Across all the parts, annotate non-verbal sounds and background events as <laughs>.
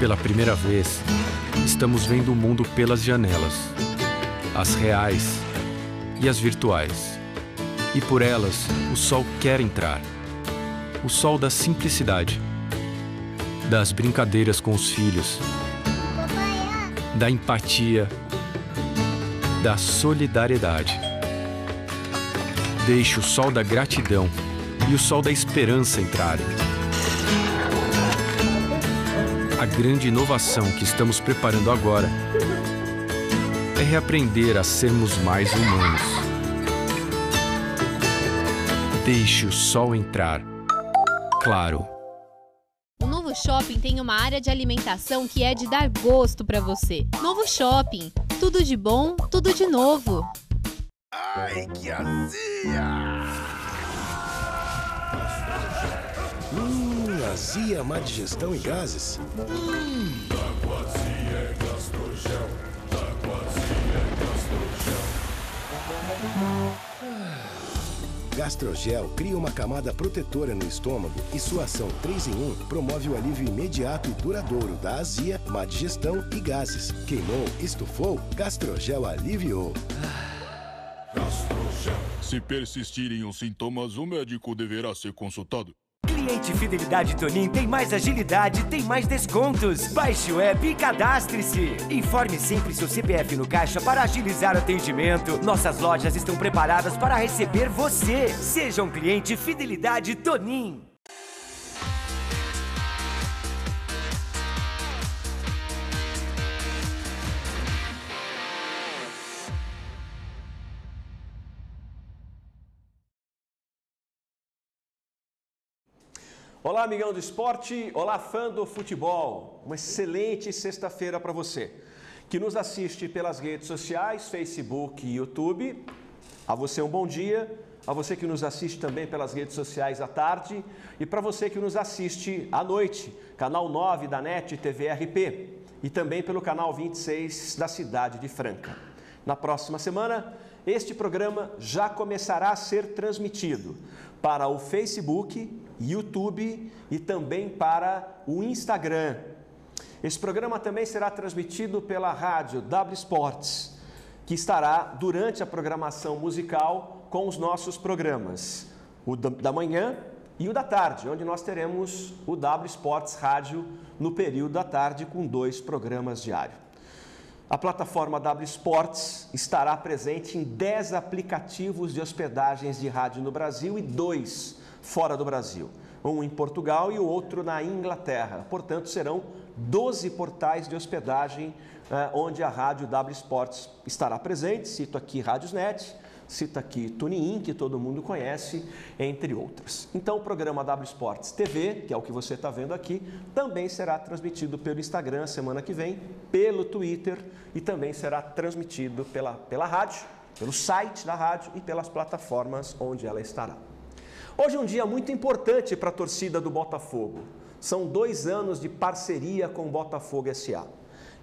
Pela primeira vez, estamos vendo o mundo pelas janelas, as reais e as virtuais. E por elas, o sol quer entrar. O sol da simplicidade, das brincadeiras com os filhos, da empatia, da solidariedade. Deixe o sol da gratidão e o sol da esperança entrarem. A grande inovação que estamos preparando agora é reaprender a sermos mais humanos. Deixe o sol entrar. Claro. O Novo Shopping tem uma área de alimentação que é de dar gosto para você. Novo Shopping, tudo de bom, tudo de novo. Ai, que azia! Hum, azia, má digestão e gases. Gastrogel cria uma camada protetora no estômago e sua ação 3 em 1 promove o alívio imediato e duradouro da azia, má digestão e gases. Queimou, estufou, Gastrogel aliviou. Gastrogel. Se persistirem os sintomas, o médico deverá ser consultado. Cliente Fidelidade Tonin tem mais agilidade, tem mais descontos. Baixe o app e cadastre-se. Informe sempre seu CPF no caixa para agilizar o atendimento. Nossas lojas estão preparadas para receber você. Seja um cliente Fidelidade Tonin. Olá, amigão do esporte, olá, fã do futebol. Uma excelente sexta-feira para você que nos assiste pelas redes sociais, Facebook e YouTube. A você um bom dia, a você que nos assiste também pelas redes sociais à tarde e para você que nos assiste à noite, canal 9 da NET TVRP e também pelo canal 26 da cidade de Franca. Na próxima semana, este programa já começará a ser transmitido para o Facebook, YouTube e também para o Instagram. Esse programa também será transmitido pela rádio W Sports, que estará durante a programação musical com os nossos programas, o da manhã e o da tarde, onde nós teremos o W Sports Rádio no período da tarde com dois programas diários. A plataforma W Sports estará presente em 10 aplicativos de hospedagens de rádio no Brasil e dois fora do Brasil. Um em Portugal e o outro na Inglaterra. Portanto, serão 12 portais de hospedagem eh, onde a rádio W Sports estará presente. Cito aqui Rádiosnet, cito aqui TuneIn, que todo mundo conhece, entre outras. Então, o programa W Sports TV, que é o que você está vendo aqui, também será transmitido pelo Instagram semana que vem, pelo Twitter e também será transmitido pela, pela rádio, pelo site da rádio e pelas plataformas onde ela estará. Hoje é um dia muito importante para a torcida do Botafogo. São dois anos de parceria com o Botafogo SA.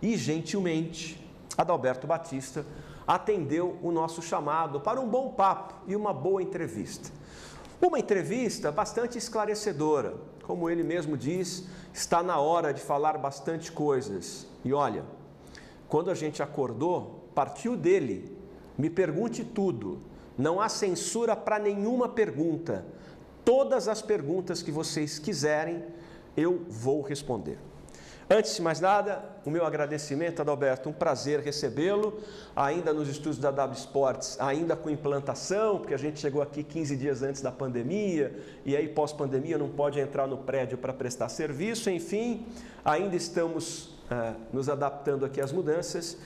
E, gentilmente, Adalberto Batista atendeu o nosso chamado para um bom papo e uma boa entrevista. Uma entrevista bastante esclarecedora. Como ele mesmo diz, está na hora de falar bastante coisas. E olha, quando a gente acordou, partiu dele. Me pergunte tudo. Não há censura para nenhuma pergunta. Todas as perguntas que vocês quiserem, eu vou responder. Antes de mais nada, o meu agradecimento, Adalberto, um prazer recebê-lo, ainda nos estúdios da W Sports, ainda com implantação, porque a gente chegou aqui 15 dias antes da pandemia, e aí pós-pandemia não pode entrar no prédio para prestar serviço, enfim, ainda estamos uh, nos adaptando aqui às mudanças.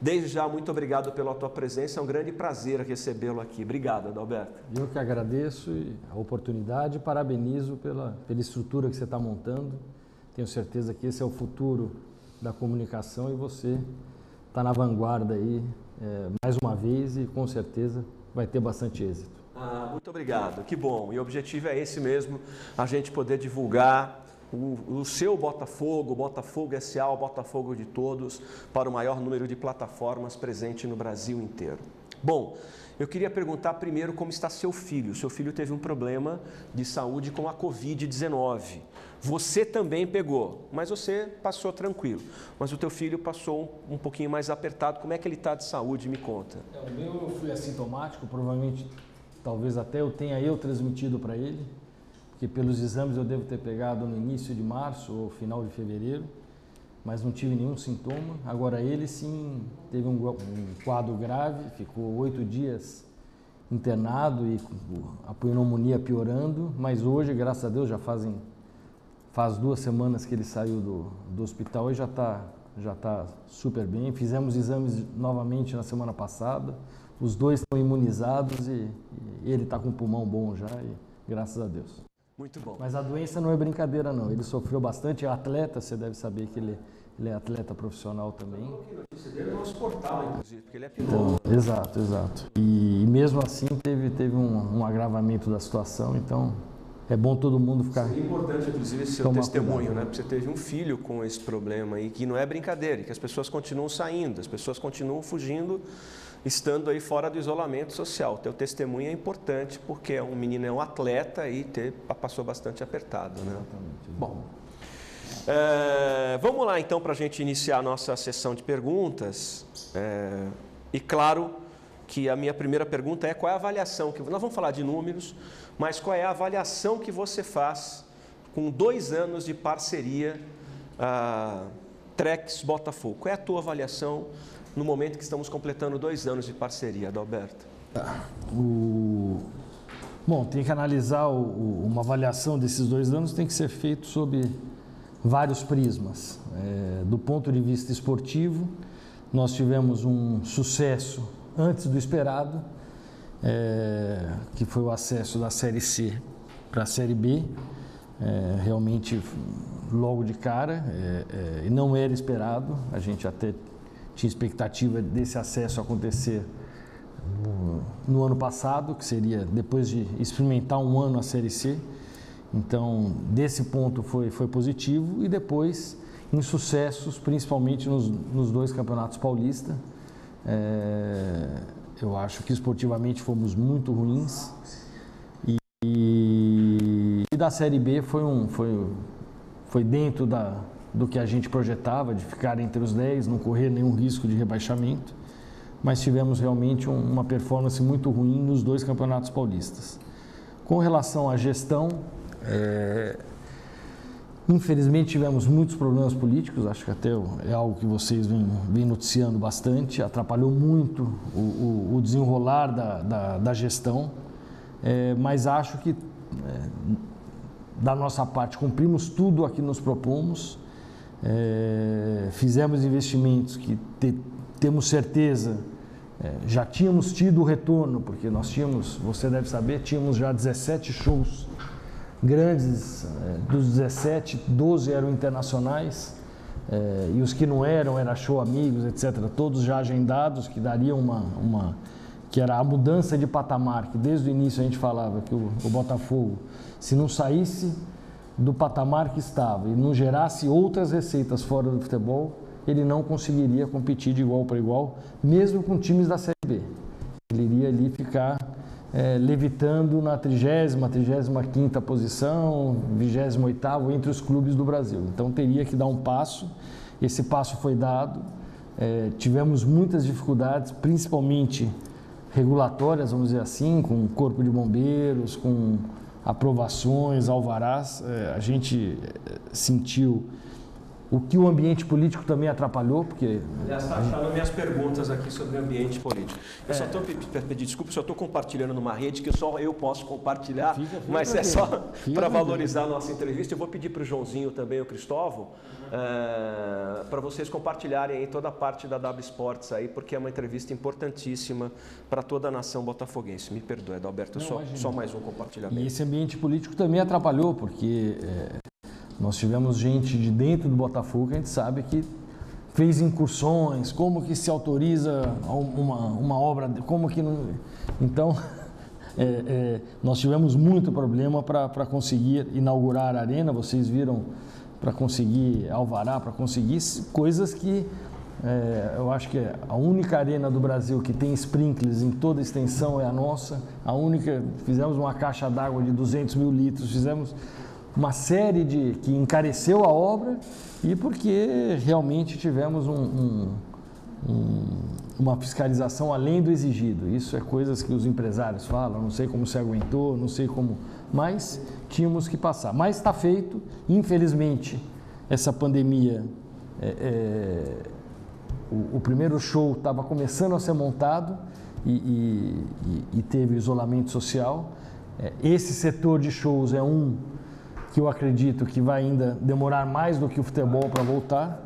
Desde já, muito obrigado pela tua presença. É um grande prazer recebê-lo aqui. Obrigado, Adalberto. Eu que agradeço a oportunidade parabenizo pela, pela estrutura que você está montando. Tenho certeza que esse é o futuro da comunicação e você está na vanguarda aí é, mais uma vez e com certeza vai ter bastante êxito. Ah, muito obrigado, que bom. E o objetivo é esse mesmo, a gente poder divulgar o, o seu Botafogo, Botafogo SA, o Botafogo de todos, para o maior número de plataformas presente no Brasil inteiro. Bom, Eu queria perguntar primeiro como está seu filho. Seu filho teve um problema de saúde com a Covid-19. Você também pegou, mas você passou tranquilo. Mas o teu filho passou um pouquinho mais apertado. Como é que ele está de saúde? Me conta. É, o meu eu fui assintomático, provavelmente, talvez até eu tenha eu transmitido para ele, porque pelos exames eu devo ter pegado no início de março ou final de fevereiro, mas não tive nenhum sintoma. Agora ele sim teve um, um quadro grave, ficou oito dias internado e a pneumonia piorando, mas hoje, graças a Deus, já fazem faz duas semanas que ele saiu do, do hospital e já está já tá super bem. Fizemos exames novamente na semana passada. Os dois estão imunizados e, e ele está com o pulmão bom já, e, graças a Deus. Muito bom. Mas a doença não é brincadeira, não. Ele sofreu bastante. É atleta, você deve saber que ele, ele é atleta profissional também. Notícia dele no nosso portal, inclusive, porque ele é piloto. Então, exato, exato. E, e, mesmo assim teve, teve um, um agravamento da situação, então é bom todo mundo ficar. É importante, inclusive, esse seu testemunho, cuidado. né? Porque você teve um filho com esse problema aí, que não é brincadeira, que as pessoas continuam saindo, as pessoas continuam fugindo, estando aí fora do isolamento social. O teu testemunho é importante porque é um menino é um atleta e ter, passou bastante apertado, né? Exatamente. Bom. É, vamos lá então para a gente iniciar a nossa sessão de perguntas. É, e claro que a minha primeira pergunta é qual é a avaliação que nós vamos falar de números, mas qual é a avaliação que você faz com dois anos de parceria uh, Trex Botafogo? Qual é a tua avaliação no momento que estamos completando dois anos de parceria, Adalberto? Ah, o... Bom, tem que analisar o, o, uma avaliação desses dois anos, tem que ser feito sob vários prismas. É, do ponto de vista esportivo, nós tivemos um sucesso antes do esperado, é, que foi o acesso da Série C para a Série B, é, realmente logo de cara, é, é, e não era esperado, a gente até tinha expectativa desse acesso acontecer no, no, ano passado, que seria depois de experimentar um ano a Série C, então desse ponto foi, foi positivo, e depois em sucessos, principalmente nos, nos dois campeonatos paulistas, é, eu acho que esportivamente fomos muito ruins. E, e, da Série B foi, um, foi, foi dentro da, do que a gente projetava, de ficar entre os 10, não correr nenhum risco de rebaixamento. Mas tivemos realmente um, uma performance muito ruim nos dois campeonatos paulistas. Com relação à gestão, é, Infelizmente tivemos muitos problemas políticos, acho que até é algo que vocês vêm, vêm noticiando bastante, atrapalhou muito o, o, o desenrolar da, da, da gestão, é, mas acho que é, da nossa parte cumprimos tudo a que nos propomos, é, fizemos investimentos que te, temos certeza é, já tínhamos tido o retorno, porque nós tínhamos, você deve saber, tínhamos já 17 shows grandes, é, dos 17, 12 eram internacionais, é, e os que não eram, era show amigos, etc., todos já agendados, que dariam uma, uma que era a mudança de patamar, que desde o início a gente falava que o, o Botafogo, se não saísse do patamar que estava e não gerasse outras receitas fora do futebol, ele não conseguiria competir de igual para igual, mesmo com times da Série B. Ele iria ali ficar é, levitando na 30 35 posição, 28 entre os clubes do Brasil. Então teria que dar um passo, esse passo foi dado. É, tivemos muitas dificuldades, principalmente regulatórias, vamos dizer assim, com o corpo de bombeiros, com aprovações, alvarás. É, a gente é, sentiu o que o ambiente político também atrapalhou, porque... Aliás, está achando minhas perguntas aqui sobre o ambiente político. Eu é. só estou pedindo desculpa, só estou compartilhando numa rede que só eu posso compartilhar, fica, fica mas é só para valorizar a nossa entrevista. Eu vou pedir para o Joãozinho também, o Cristóvão, é, para vocês compartilharem aí toda a parte da W Sports aí, porque é uma entrevista importantíssima para toda a nação botafoguense. Me perdoe, Adalberto, Não, só, só mais um compartilhamento. E esse ambiente político também atrapalhou, porque... É nós tivemos gente de dentro do Botafogo que a gente sabe que fez incursões, como que se autoriza uma, uma obra, como que não... Então, <laughs> é, é, nós tivemos muito problema para conseguir inaugurar a arena, vocês viram, para conseguir alvará, para conseguir coisas que É, eu acho que a única arena do Brasil que tem sprinklers em toda extensão é a nossa. A única, fizemos uma caixa d'água de 200 mil litros, fizemos uma série de que encareceu a obra e porque realmente tivemos um, um, um, uma fiscalização além do exigido. Isso é coisas que os empresários falam. Não sei como se aguentou, não sei como, mas tínhamos que passar. Mas está feito. Infelizmente, essa pandemia é, é, o, o primeiro show estava começando a ser montado e, e, e teve isolamento social. É, esse setor de shows é um que eu acredito que vai ainda demorar mais do que o futebol para voltar,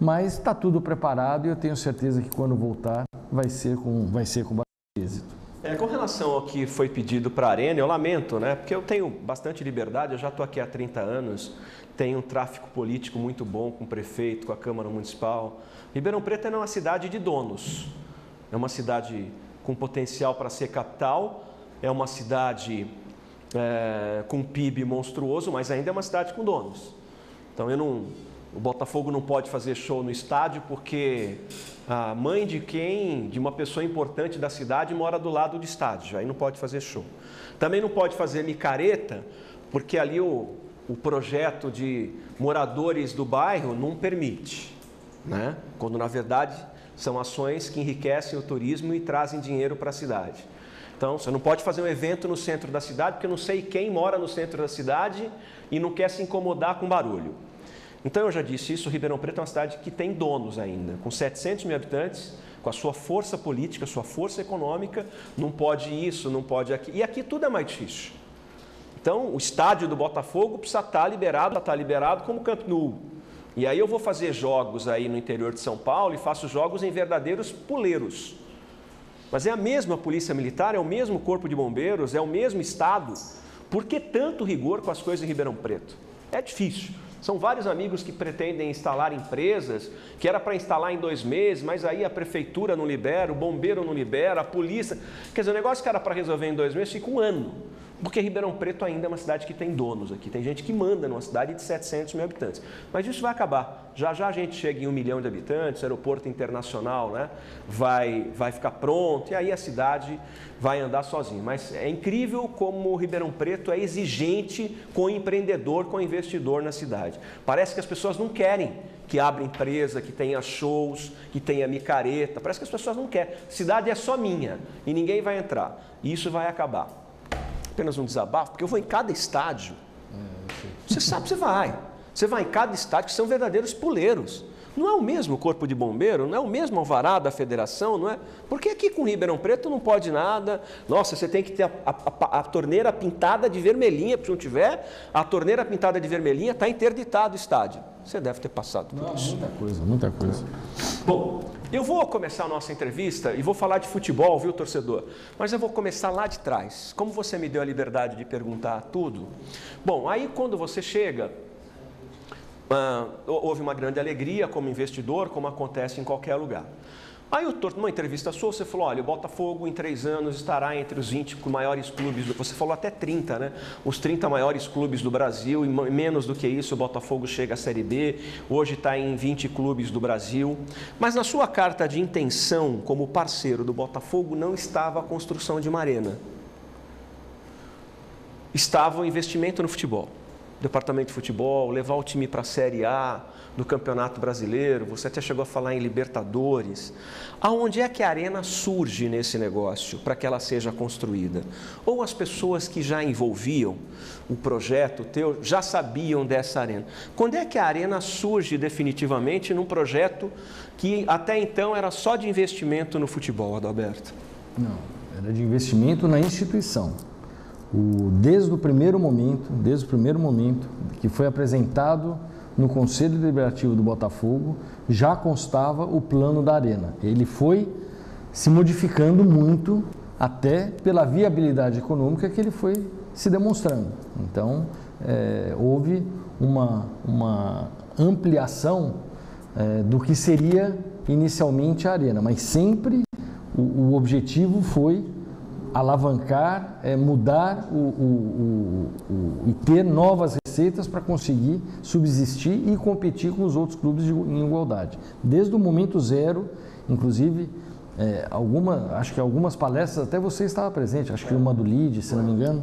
mas está tudo preparado e eu tenho certeza que quando voltar vai ser com, vai ser com bastante êxito. É, com relação ao que foi pedido para a Arena, eu lamento, né? Porque eu tenho bastante liberdade, eu já estou aqui há 30 anos, tenho um tráfico político muito bom com o prefeito, com a Câmara Municipal. Ribeirão Preto é uma cidade de donos, é uma cidade com potencial para ser capital, é uma cidade é, com PIB monstruoso, mas ainda é uma cidade com donos. Então eu não, o Botafogo não pode fazer show no estádio porque a mãe de quem, de uma pessoa importante da cidade, mora do lado do estádio, aí não pode fazer show. Também não pode fazer micareta, porque ali o, o projeto de moradores do bairro não permite né? quando na verdade são ações que enriquecem o turismo e trazem dinheiro para a cidade. Então, você não pode fazer um evento no centro da cidade, porque eu não sei quem mora no centro da cidade e não quer se incomodar com barulho. Então, eu já disse isso, Ribeirão Preto é uma cidade que tem donos ainda, com 700 mil habitantes, com a sua força política, sua força econômica, não pode isso, não pode aquilo. E aqui tudo é mais difícil. Então, o estádio do Botafogo precisa estar liberado, estar liberado como Camp Nou. E aí eu vou fazer jogos aí no interior de São Paulo e faço jogos em verdadeiros puleiros. Mas é a mesma polícia militar, é o mesmo corpo de bombeiros, é o mesmo Estado. Por que tanto rigor com as coisas em Ribeirão Preto? É difícil. São vários amigos que pretendem instalar empresas, que era para instalar em dois meses, mas aí a prefeitura não libera, o bombeiro não libera, a polícia. Quer dizer, o negócio que era para resolver em dois meses fica um ano. Porque Ribeirão Preto ainda é uma cidade que tem donos aqui, tem gente que manda numa cidade de 700 mil habitantes. Mas isso vai acabar. Já já a gente chega em um milhão de habitantes, o aeroporto internacional né, vai, vai ficar pronto e aí a cidade vai andar sozinha. Mas é incrível como Ribeirão Preto é exigente com o empreendedor, com o investidor na cidade. Parece que as pessoas não querem que abra empresa, que tenha shows, que tenha micareta. Parece que as pessoas não querem. Cidade é só minha e ninguém vai entrar. E isso vai acabar apenas um desabafo, porque eu vou em cada estádio. Você sabe, você vai. Você vai em cada estádio, que são verdadeiros puleiros. Não é o mesmo corpo de bombeiro, não é o mesmo alvará da federação, não é? Porque aqui com Ribeirão Preto não pode nada. Nossa, você tem que ter a, a, a, torneira pintada de vermelhinha, se não tiver, a torneira pintada de vermelhinha está interditado o estádio. Você deve ter passado por não, isso. Muita coisa, muita coisa. Bom, eu vou começar a nossa entrevista e vou falar de futebol, viu, torcedor? Mas eu vou começar lá de trás. Como você me deu a liberdade de perguntar tudo? Bom, aí quando você chega, ah, houve uma grande alegria como investidor, como acontece em qualquer lugar. Aí, numa entrevista sua, você falou: olha, o Botafogo em três anos estará entre os 20 maiores clubes. Do... Você falou até 30, né? Os 30 maiores clubes do Brasil, e menos do que isso, o Botafogo chega à Série B. Hoje está em 20 clubes do Brasil. Mas na sua carta de intenção como parceiro do Botafogo não estava a construção de uma arena. Estava o investimento no futebol. Departamento de futebol, levar o time para a Série A, do Campeonato Brasileiro, você até chegou a falar em Libertadores. Aonde é que a arena surge nesse negócio para que ela seja construída? Ou as pessoas que já envolviam o projeto teu já sabiam dessa arena? Quando é que a arena surge definitivamente num projeto que até então era só de investimento no futebol, Adalberto? Não, era de investimento na instituição. O, desde o primeiro momento, desde o primeiro momento que foi apresentado no Conselho Deliberativo do Botafogo já constava o plano da arena. Ele foi se modificando muito até pela viabilidade econômica que ele foi se demonstrando. Então, é, houve uma, uma ampliação é, do que seria inicialmente a arena, mas sempre o, o objetivo foi alavancar, é, mudar o, o, o, e ter novas receitas para conseguir subsistir e competir com os outros clubes de, em igualdade. Desde o momento zero, inclusive, é, alguma, acho que algumas palestras até você estava presente, acho que uma do LID, se não me engano.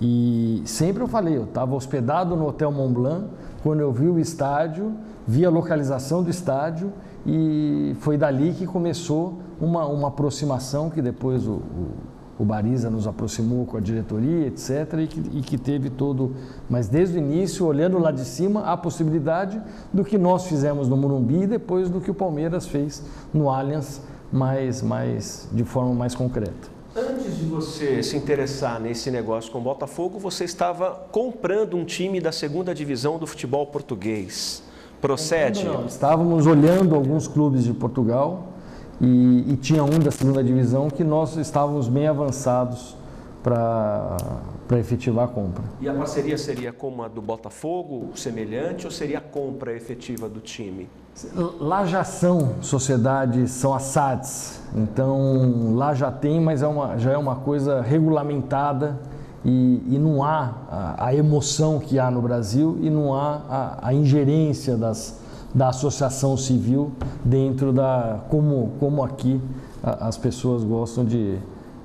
E sempre eu falei, eu estava hospedado no Hotel Mont Blanc, quando eu vi o estádio, vi a localização do estádio e foi dali que começou uma, uma aproximação que depois o, o, o Bariza nos aproximou com a diretoria, etc., e que, e que teve todo. Mas desde o início, olhando lá de cima, a possibilidade do que nós fizemos no Morumbi e depois do que o Palmeiras fez no Allianz, mais, mais, de forma mais concreta. Antes de você se interessar nesse negócio com o Botafogo, você estava comprando um time da segunda divisão do futebol português. Procede? Não, estávamos olhando alguns clubes de Portugal e, e, tinha um da segunda divisão que nós estávamos bem avançados para efetivar a compra. E a parceria seria como a do Botafogo, semelhante, ou seria a compra efetiva do time? Lá já são sociedades, são SADs, então lá já tem, mas é uma, já é uma coisa regulamentada e, e não há a, a, emoção que há no Brasil e não há a, a ingerência das, da associação civil dentro da. como, como aqui a, as pessoas gostam de,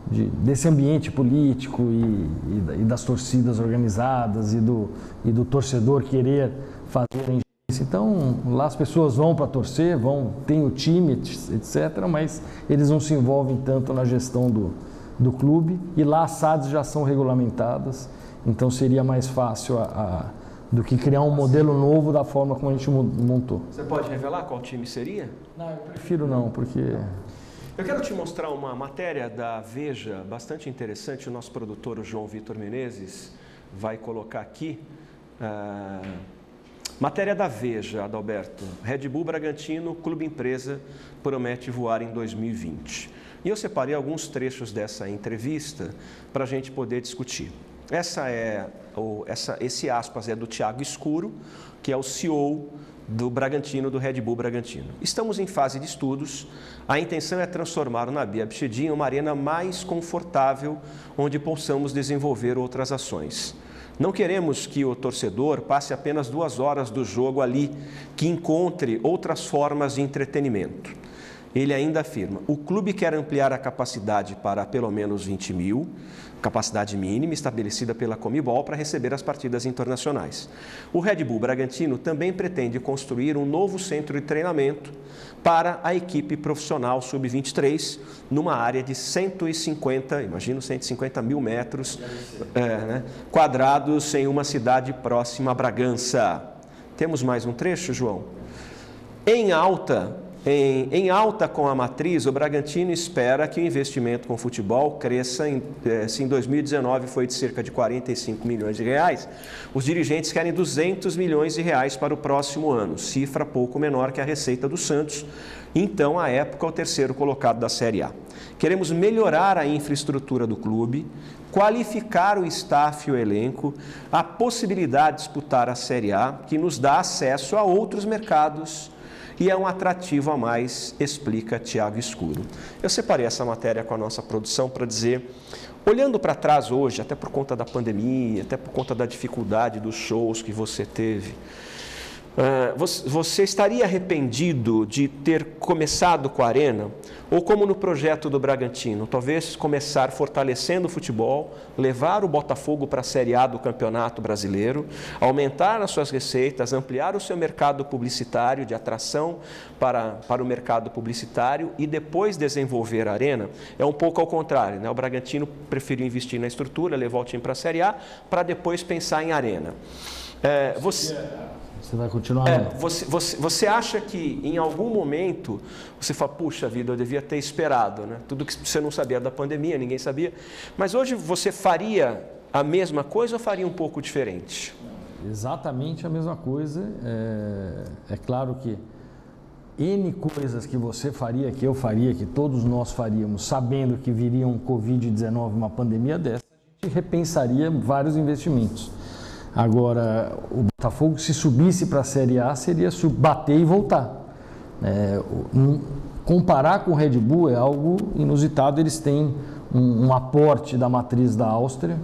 de, desse ambiente político e, e, das torcidas organizadas e do, e do torcedor querer fazer então, lá as pessoas vão para torcer, vão, tem o time, etc., mas eles não se envolvem tanto na gestão do, do clube. E lá as SADs já são regulamentadas, então seria mais fácil a, a, do que criar um modelo novo da forma como a gente montou. Você pode revelar qual time seria? Não, eu prefiro não, porque. Eu quero te mostrar uma matéria da Veja bastante interessante. O nosso produtor, o João Vitor Menezes, vai colocar aqui. Uh Matéria da Veja, Adalberto. Red Bull Bragantino, clube empresa, promete voar em 2020. E eu separei alguns trechos dessa entrevista para a gente poder discutir. Essa é, essa, esse aspas é do Tiago Escuro, que é o CEO do Bragantino, do Red Bull Bragantino. Estamos em fase de estudos. A intenção é transformar o Nabi Abichedin em uma arena mais confortável, onde possamos desenvolver outras ações. Não queremos que o torcedor passe apenas duas horas do jogo ali, que encontre outras formas de entretenimento. Ele ainda afirma: o clube quer ampliar a capacidade para pelo menos 20 mil, capacidade mínima estabelecida pela Comibol para receber as partidas internacionais. O Red Bull Bragantino também pretende construir um novo centro de treinamento para a equipe profissional sub-23, numa área de 150, imagino 150 mil metros é, né, quadrados em uma cidade próxima a Bragança. Temos mais um trecho, João? Em alta, em, em, alta com a matriz, o Bragantino espera que o investimento com futebol cresça. Em, eh, se em 2019 foi de cerca de 45 milhões de reais, os dirigentes querem 200 milhões de reais para o próximo ano, cifra pouco menor que a receita do Santos, então, à época, o terceiro colocado da Série A. Queremos melhorar a infraestrutura do clube, qualificar o staff e o elenco, a possibilidade de disputar a Série A, que nos dá acesso a outros mercados e é um atrativo a mais, explica Tiago Escuro. Eu separei essa matéria com a nossa produção para dizer, olhando para trás hoje, até por conta da pandemia, até por conta da dificuldade dos shows que você teve, você estaria arrependido de ter começado com a Arena? Ou como no projeto do Bragantino, talvez começar fortalecendo o futebol, levar o Botafogo para a Série A do Campeonato Brasileiro, aumentar as suas receitas, ampliar o seu mercado publicitário, de atração para, para o mercado publicitário e depois desenvolver a Arena? É um pouco ao contrário, né? o Bragantino preferiu investir na estrutura, levar o time para a Série A, para depois pensar em Arena. É, você... Você vai continuar? É, você, você, você acha que em algum momento você fala, puxa vida, eu devia ter esperado, né? Tudo que você não sabia da pandemia, ninguém sabia. Mas hoje você faria a mesma coisa ou faria um pouco diferente? Exatamente a mesma coisa. É, é claro que N coisas que você faria, que eu faria, que todos nós faríamos, sabendo que viria um Covid-19, uma pandemia dessa, a gente repensaria vários investimentos. Agora, o Botafogo, se subisse para a Série A, seria bater e voltar. É, comparar com o Red Bull é algo inusitado. Eles têm um, um, aporte da matriz da Áustria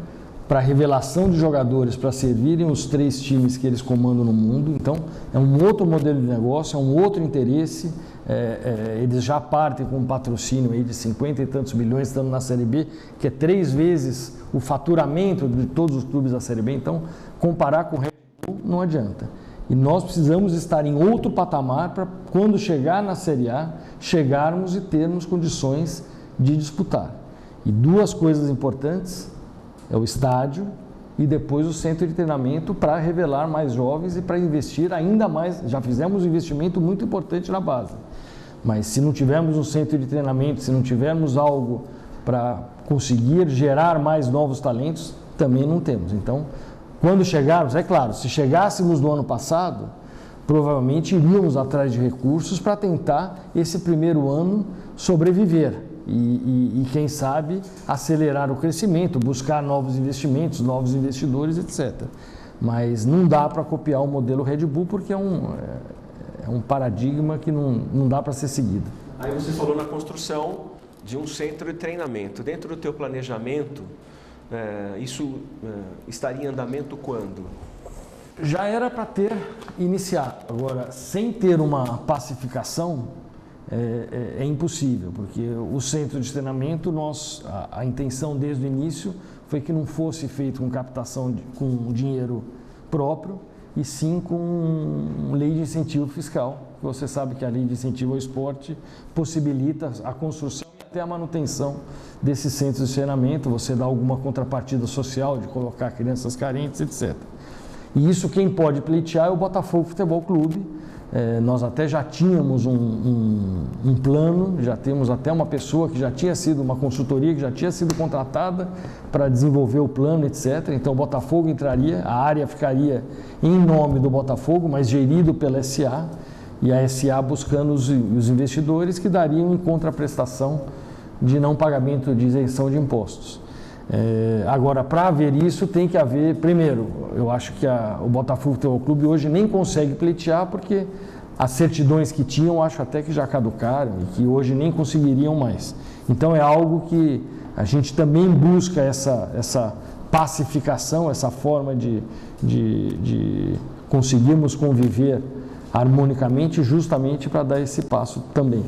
para revelação de jogadores para servirem os três times que eles comandam no mundo. Então, é um outro modelo de negócio, é um outro interesse. É, é, eles já partem com um patrocínio aí de 50 e tantos milhões, estando na Série B, que é três vezes o faturamento de todos os clubes da Série B. Então, comparar com o Red Bull não adianta. E nós precisamos estar em outro patamar para, quando chegar na Série A, chegarmos e termos condições de disputar. E duas coisas importantes é o estádio e depois o centro de treinamento para revelar mais jovens e para investir ainda mais. Já fizemos um investimento muito importante na base, mas se não tivermos um centro de treinamento, se não tivermos algo para conseguir gerar mais novos talentos, também não temos. Então, quando chegarmos, é claro, se chegássemos no ano passado, provavelmente iríamos atrás de recursos para tentar esse primeiro ano sobreviver e, e, e, quem sabe, acelerar o crescimento, buscar novos investimentos, novos investidores, etc. Mas não dá para copiar o modelo Red Bull porque é um, é, é um paradigma que não, não dá para ser seguido. Aí você falou na construção de um centro de treinamento. Dentro do teu planejamento, é, isso é, estaria em andamento quando? Já era para ter iniciado. Agora, sem ter uma pacificação, é, é, é, impossível, porque o centro de treinamento, nós, a, a, intenção desde o início foi que não fosse feito com captação de, com dinheiro próprio, e sim com lei de incentivo fiscal. Você sabe que a lei de incentivo ao esporte possibilita a construção e até a manutenção desses centros de treinamento, você dá alguma contrapartida social de colocar crianças carentes, etc. E isso quem pode pleitear é o Botafogo Futebol Clube, é, nós até já tínhamos um, um, um, plano, já temos até uma pessoa que já tinha sido, uma consultoria que já tinha sido contratada para desenvolver o plano, etc. Então o Botafogo entraria, a área ficaria em nome do Botafogo, mas gerido pela SA, e a SA buscando os, os investidores que dariam em contraprestação de não pagamento de isenção de impostos. É, agora, para haver isso, tem que haver, primeiro, eu acho que a, o Botafogo Futebol Clube hoje nem consegue pleitear porque as certidões que tinham, acho até que já caducaram e que hoje nem conseguiriam mais. Então é algo que a gente também busca essa, essa pacificação, essa forma de, de, de conseguirmos conviver harmonicamente, justamente para dar esse passo também.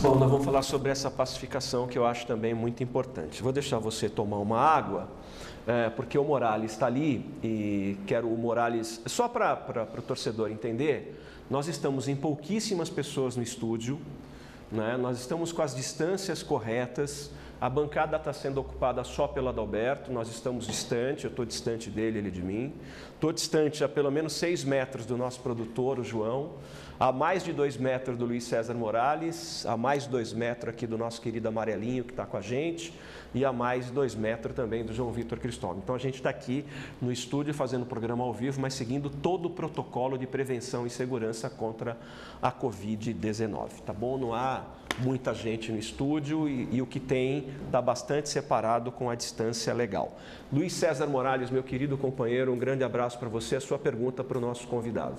Bom, nós vamos falar sobre essa pacificação que eu acho também muito importante. Vou deixar você tomar uma água, é, porque o Morales está ali e quero o Morales. Só para o torcedor entender, nós estamos em pouquíssimas pessoas no estúdio, né? nós estamos com as distâncias corretas. A bancada está sendo ocupada só pelo Adalberto, nós estamos distante, eu estou distante dele, ele de mim. Estou distante a pelo menos seis metros do nosso produtor, o João a mais de dois metros do Luiz César Morales, a mais dois metros aqui do nosso querido Amarelinho que está com a gente e a mais dois metros também do João Vitor Cristóvão. Então a gente está aqui no estúdio fazendo o programa ao vivo, mas seguindo todo o protocolo de prevenção e segurança contra a Covid-19, tá bom? Não há muita gente no estúdio e, e o que tem está bastante separado com a distância legal. Luiz César Morales, meu querido companheiro, um grande abraço para você. A sua pergunta para o nosso convidado.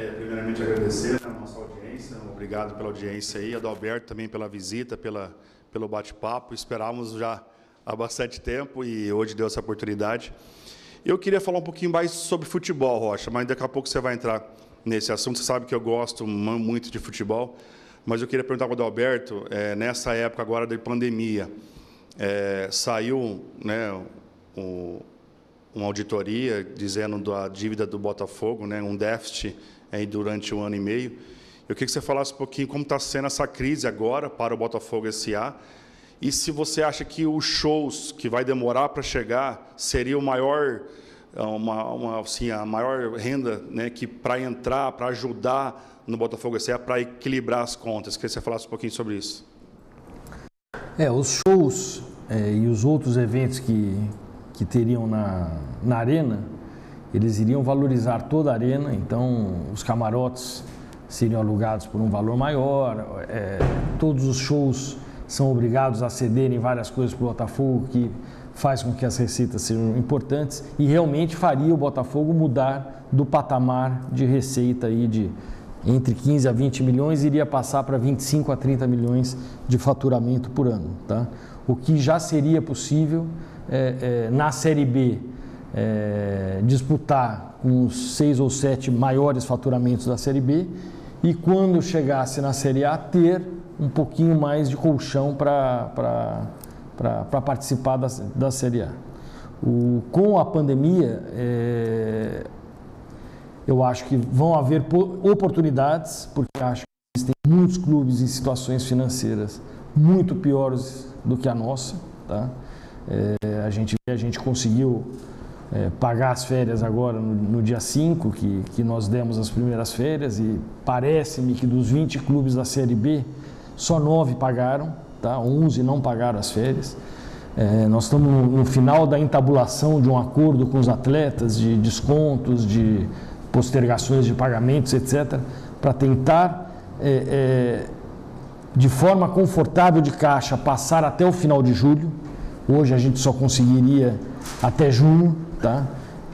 É, primeiramente agradecer a nossa audiência, obrigado pela audiência aí, Adalberto também pela visita, pela, pelo bate-papo, esperávamos já há bastante tempo e hoje deu essa oportunidade. Eu queria falar um pouquinho mais sobre futebol, Rocha, mas daqui a pouco você vai entrar nesse assunto, você sabe que eu gosto muito de futebol, mas eu queria perguntar para o Adalberto, é, nessa época agora de pandemia, é, saiu né, o, uma auditoria dizendo da dívida do Botafogo, né, um déficit aí durante um ano e meio. Eu queria que você falasse um pouquinho como está sendo essa crise agora para o Botafogo SA e se você acha que os shows que vai demorar para chegar seria o maior uma, uma assim, a maior renda né, que para entrar, para ajudar no Botafogo SA, para equilibrar as contas. Queria que você falasse um pouquinho sobre isso. É, os shows é, e os outros eventos que, que teriam na, na arena, eles iriam valorizar toda a arena, então os camarotes seriam alugados por um valor maior, é, todos os shows são obrigados a cederem várias coisas para o Botafogo, que faz com que as receitas sejam importantes e realmente faria o Botafogo mudar do patamar de receita aí de entre 15 a 20 milhões, iria passar para 25 a 30 milhões de faturamento por ano. Tá? O que já seria possível é, é, na Série B é, disputar com os seis ou sete maiores faturamentos da Série B e quando chegasse na Série A ter um pouquinho mais de colchão para participar da, da Série A. O, com a pandemia, é, eu acho que vão haver oportunidades, porque acho que existem muitos clubes em situações financeiras muito piores do que a nossa. Tá? É, a, gente, a gente conseguiu é, pagar as férias agora no, no dia 5, que, que nós demos as primeiras férias, e parece-me que dos 20 clubes da Série B, só 9 pagaram, tá? 11 não pagaram as férias. É, nós estamos no, no, final da entabulação de um acordo com os atletas de descontos, de postergações de pagamentos, etc., para tentar, é, é, de forma confortável de caixa, passar até o final de julho. Hoje a gente só conseguiria até junho, tá?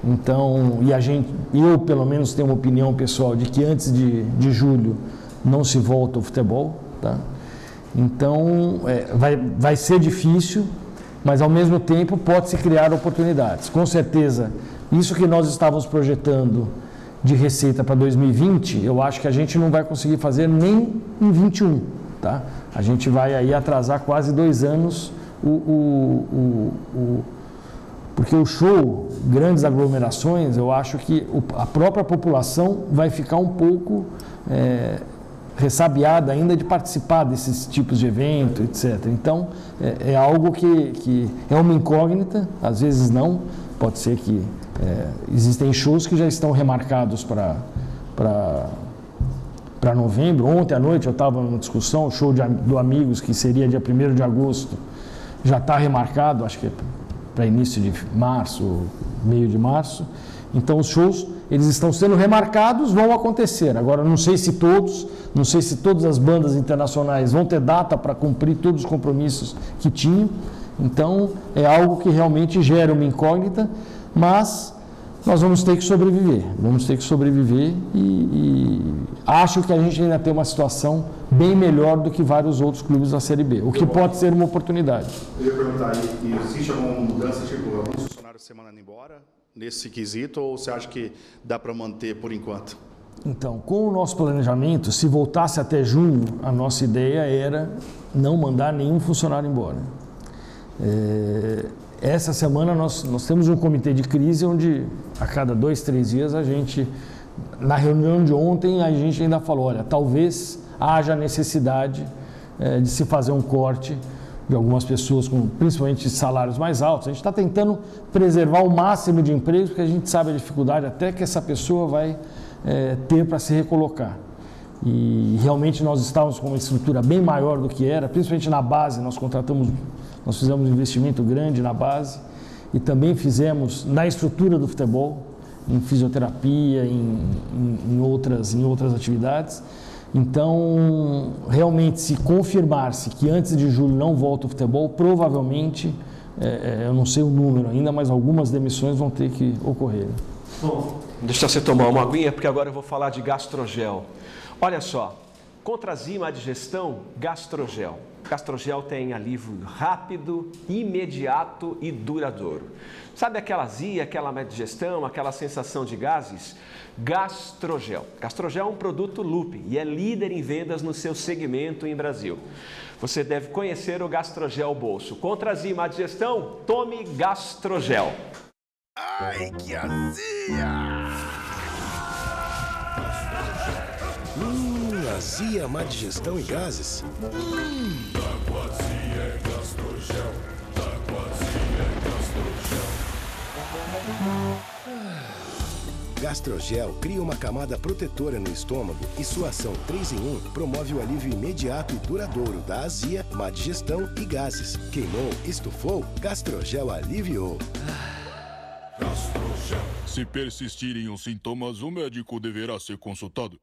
Então, e a gente, eu pelo menos tenho uma opinião pessoal de que antes de, de julho não se volta ao futebol, tá? Então, é, vai, vai ser difícil, mas ao mesmo tempo pode-se criar oportunidades. Com certeza, isso que nós estávamos projetando de receita para 2020, eu acho que a gente não vai conseguir fazer nem em 21, tá? A gente vai aí atrasar quase dois anos o, o, o, o porque o show, grandes aglomerações, eu acho que a própria população vai ficar um pouco é, ressabiada ainda de participar desses tipos de evento, etc. Então, é, é algo que, que, é uma incógnita, às vezes não, pode ser que é, existem shows que já estão remarcados para para novembro. Ontem à noite eu estava numa discussão, o show de, do Amigos, que seria dia 1 de agosto, já está remarcado, acho que é para início de março, meio de março. Então os shows eles estão sendo remarcados, vão acontecer. Agora não sei se todos, não sei se todas as bandas internacionais vão ter data para cumprir todos os compromissos que tinham. Então é algo que realmente gera uma incógnita, mas nós vamos ter que sobreviver. Vamos ter que sobreviver e, e, acho que a gente ainda tem uma situação bem melhor do que vários outros clubes da Série B, o que pode ser uma oportunidade. Eu ia perguntar, existe alguma mudança, tipo, alguns funcionários se mandando embora nesse quesito ou você acha que dá para manter por enquanto? Então, com o nosso planejamento, se voltasse até junho, a nossa ideia era não mandar nenhum funcionário embora. É, essa semana nós, nós temos um comitê de crise onde a cada dois, três dias a gente, na reunião de ontem, a gente ainda falou, olha, talvez haja necessidade é, de se fazer um corte de algumas pessoas com principalmente salários mais altos. A gente está tentando preservar o máximo de empregos, porque a gente sabe a dificuldade até que essa pessoa vai é, ter para se recolocar. E realmente nós estávamos com uma estrutura bem maior do que era, principalmente na base, nós contratamos nós fizemos um investimento grande na base e também fizemos na estrutura do futebol, em fisioterapia, em, em, em outras, em outras atividades. Então, realmente, se confirmar-se que antes de julho não volta o futebol, provavelmente, é, é, eu não sei o número ainda, mas algumas demissões vão ter que ocorrer. Bom, deixa você tomar uma aguinha, porque agora eu vou falar de gastrogel. Olha só, Contrazima digestão, gastrogel. Gastrogel tem alívio rápido, imediato e duradouro. Sabe aquela azia, aquela má digestão, aquela sensação de gases? Gastrogel. Gastrogel é um produto Lupe e é líder em vendas no seu segmento em Brasil. Você deve conhecer o Gastrogel Bolso. Contra azia e má digestão, tome Gastrogel. Ai, que azia! Azia, má digestão e gases? É gastrogel. É gastrogel. Gastrogel cria uma camada protetora no estômago e sua ação 3 em 1 promove o alívio imediato e duradouro da azia, má digestão e gases. Queimou, estufou, Gastrogel aliviou. Gastrogel. Se persistirem os sintomas, o médico deverá ser consultado.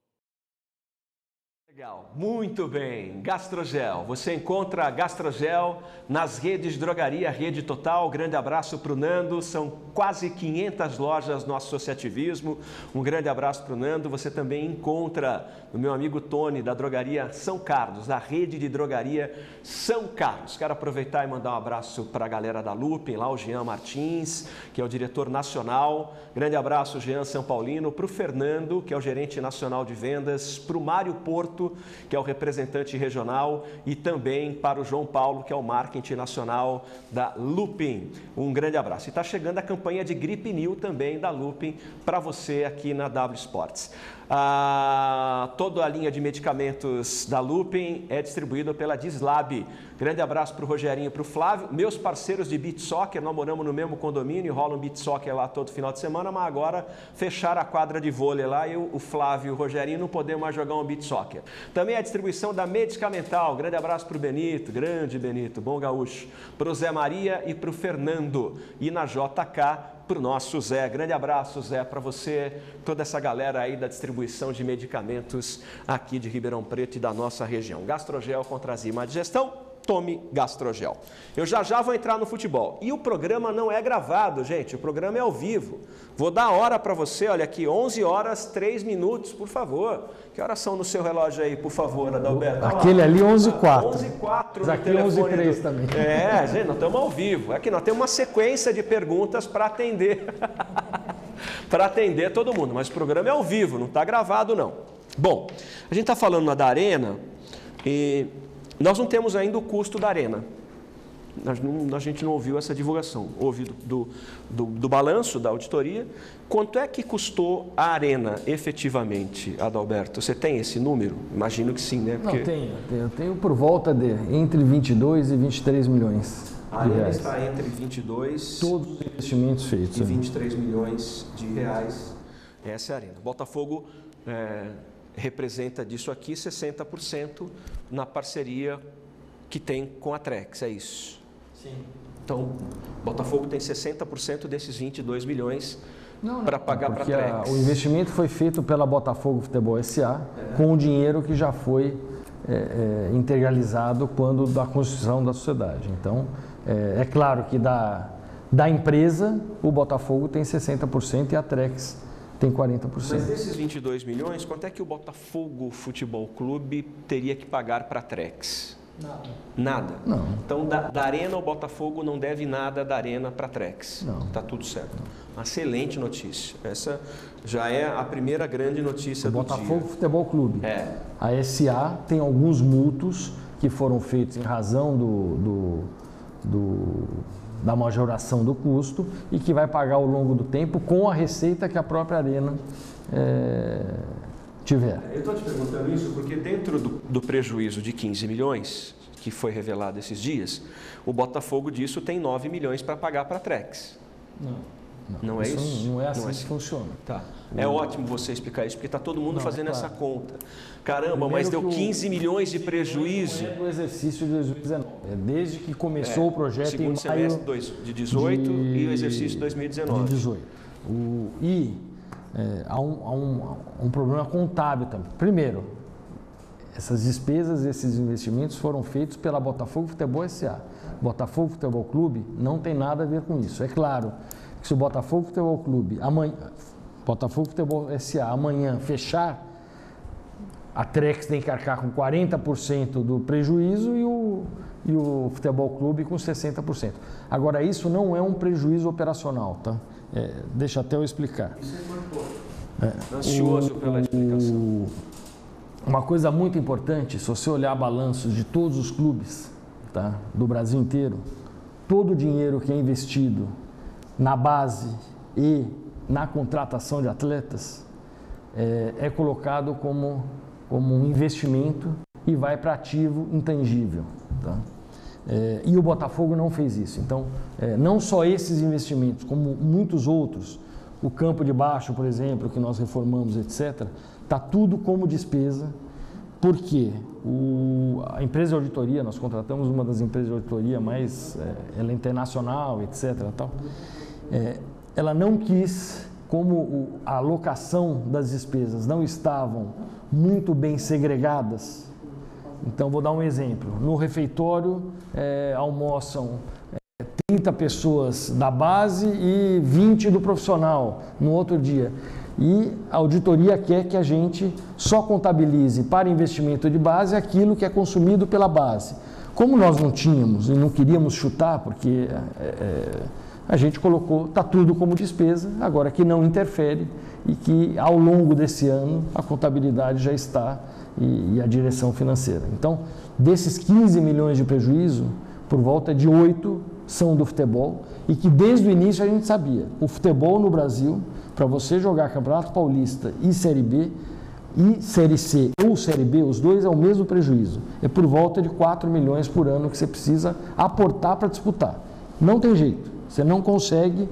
Legal, muito bem. Gastrogel. Você encontra Gastrogel nas redes de drogaria Rede Total. Grande abraço para o Nando. São quase 500 lojas no associativismo. Um grande abraço para o Nando. Você também encontra no meu amigo Tony, da drogaria São Carlos, da rede de drogaria São Carlos. Quero aproveitar e mandar um abraço para a galera da Lupin, lá o Jean Martins, que é o diretor nacional. Grande abraço, Jean São Paulino. Para o Fernando, que é o gerente nacional de vendas. Para o Mário Porto que é o representante regional, e também para o João Paulo, que é o marketing nacional da Lupin. Um grande abraço. E está chegando a campanha de Gripe New também da Lupin para você aqui na W Sports. Ah, toda a linha de medicamentos da Lupin é distribuída pela Dislab. Grande abraço para o Rogerinho e para o Flávio. Meus parceiros de beat soccer, nós moramos no mesmo condomínio, rola um beat soccer lá todo final de semana, mas agora fecharam a quadra de vôlei lá e o Flávio e o Rogerinho não podemos mais jogar um beat soccer. Também a distribuição da Medicamental. Grande abraço para o Benito, grande Benito, bom gaúcho. Para o Zé Maria e para o Fernando. E na JK para o nosso Zé. Grande abraço, Zé, para você, toda essa galera aí da distribuição de medicamentos aqui de Ribeirão Preto e da nossa região. Gastrogel contra azima digestão tome Gastrogel. Eu já já vou entrar no futebol. E o programa não é gravado, gente, o programa é ao vivo. Vou dar a hora para você, olha aqui, 11 horas 3 minutos, por favor. Que horas são no seu relógio aí, por favor, Adalberto? Aquele ali 11 e 4. 11 e 4 Mas aqui 11 e 3 do... também. É, gente, nós estamos ao vivo. Aqui nós temos uma sequência de perguntas para atender. <laughs> para atender todo mundo, mas o programa é ao vivo, não está gravado não. Bom, a gente está falando da Arena e nós não temos ainda o custo da arena. a gente não ouviu essa divulgação. Houve do, do, do, balanço da auditoria. Quanto é que custou a arena efetivamente, Adalberto? Você tem esse número? Imagino que sim, né? Porque... Não, tenho, tenho. Tenho por volta de entre 22 e 23 milhões. A arena está entre 22 Todos os investimentos feitos. E 23 milhões de reais. Essa é a arena. Botafogo é, representa disso aqui 60% na parceria que tem com a Trex, é isso? Sim. Então, Botafogo tem 60% desses 22 milhões para pagar para a Trex. o investimento foi feito pela Botafogo Futebol SA é. com o dinheiro que já foi é, é, integralizado quando da construção da sociedade. Então, é, é claro que da, da empresa, o Botafogo tem 60% e a Trex tem 40%. Mas desses 22 milhões, quanto é que o Botafogo Futebol Clube teria que pagar para a Trex? Nada. Nada? Não. Então, da, da Arena, o Botafogo não deve nada da Arena para a Trex? Não. Está tudo certo. Uma excelente notícia. Essa já é a primeira grande notícia o do Botafogo dia. Futebol Clube. É. A SA tem alguns multos que foram feitos em razão do, do, do da majoração do custo e que vai pagar ao longo do tempo com a receita que a própria Arena é, tiver. Eu estou te perguntando isso porque dentro do, do, prejuízo de 15 milhões, que foi revelado esses dias, o Botafogo disso tem 9 milhões para pagar para a Trex. Não. Não, não é isso? Não é assim, não é assim. que funciona. Tá. É ótimo você explicar isso, porque está todo mundo não, fazendo é claro. essa conta. Caramba, Primeiro mas deu 15 milhões de prejuízo. É do exercício de 2019. É desde que começou é, o projeto segundo em semestre de 18 de, e o exercício de 2019. De 18. O, e é, há, um, há, um, um problema contábil também. Primeiro, essas despesas, esses investimentos foram feitos pela Botafogo Futebol SA. Botafogo Futebol Clube não tem nada a ver com isso. É claro se o Botafogo Futebol Clube, amanhã, Botafogo Futebol SA, amanhã fechar, a Trex tem que arcar com 40% do prejuízo e o, e o Futebol Clube com 60%. Agora, isso não é um prejuízo operacional, tá? É, deixa até eu explicar. Isso é é, Ansioso o, pela explicação. O, uma coisa muito importante, se você olhar balanços de todos os clubes tá, do Brasil inteiro, todo o dinheiro que é investido na base e na contratação de atletas é, é colocado como, como um investimento e vai para ativo intangível. Tá? É, e o Botafogo não fez isso. Então, é, não só esses investimentos, como muitos outros, o campo de baixo, por exemplo, que nós reformamos, etc., está tudo como despesa, porque o, a empresa de auditoria, nós contratamos uma das empresas de auditoria mais, é, ela é internacional, etc., tal, é, ela não quis como a alocação das despesas não estavam muito bem segregadas, então vou dar um exemplo. No refeitório é, almoçam é, 30 pessoas da base e 20 do profissional no outro dia. E a auditoria quer que a gente só contabilize para investimento de base aquilo que é consumido pela base. Como nós não tínhamos e não queríamos chutar, porque é, é a gente colocou, está tudo como despesa, agora que não interfere e que ao longo desse ano a contabilidade já está e, e a direção financeira. Então, desses 15 milhões de prejuízo, por volta de 8 são do futebol e que desde o início a gente sabia, o futebol no Brasil, para você jogar Campeonato Paulista e Série B, e Série C ou Série B, os dois é o mesmo prejuízo. É por volta de 4 milhões por ano que você precisa aportar para disputar. Não tem jeito. Você não consegue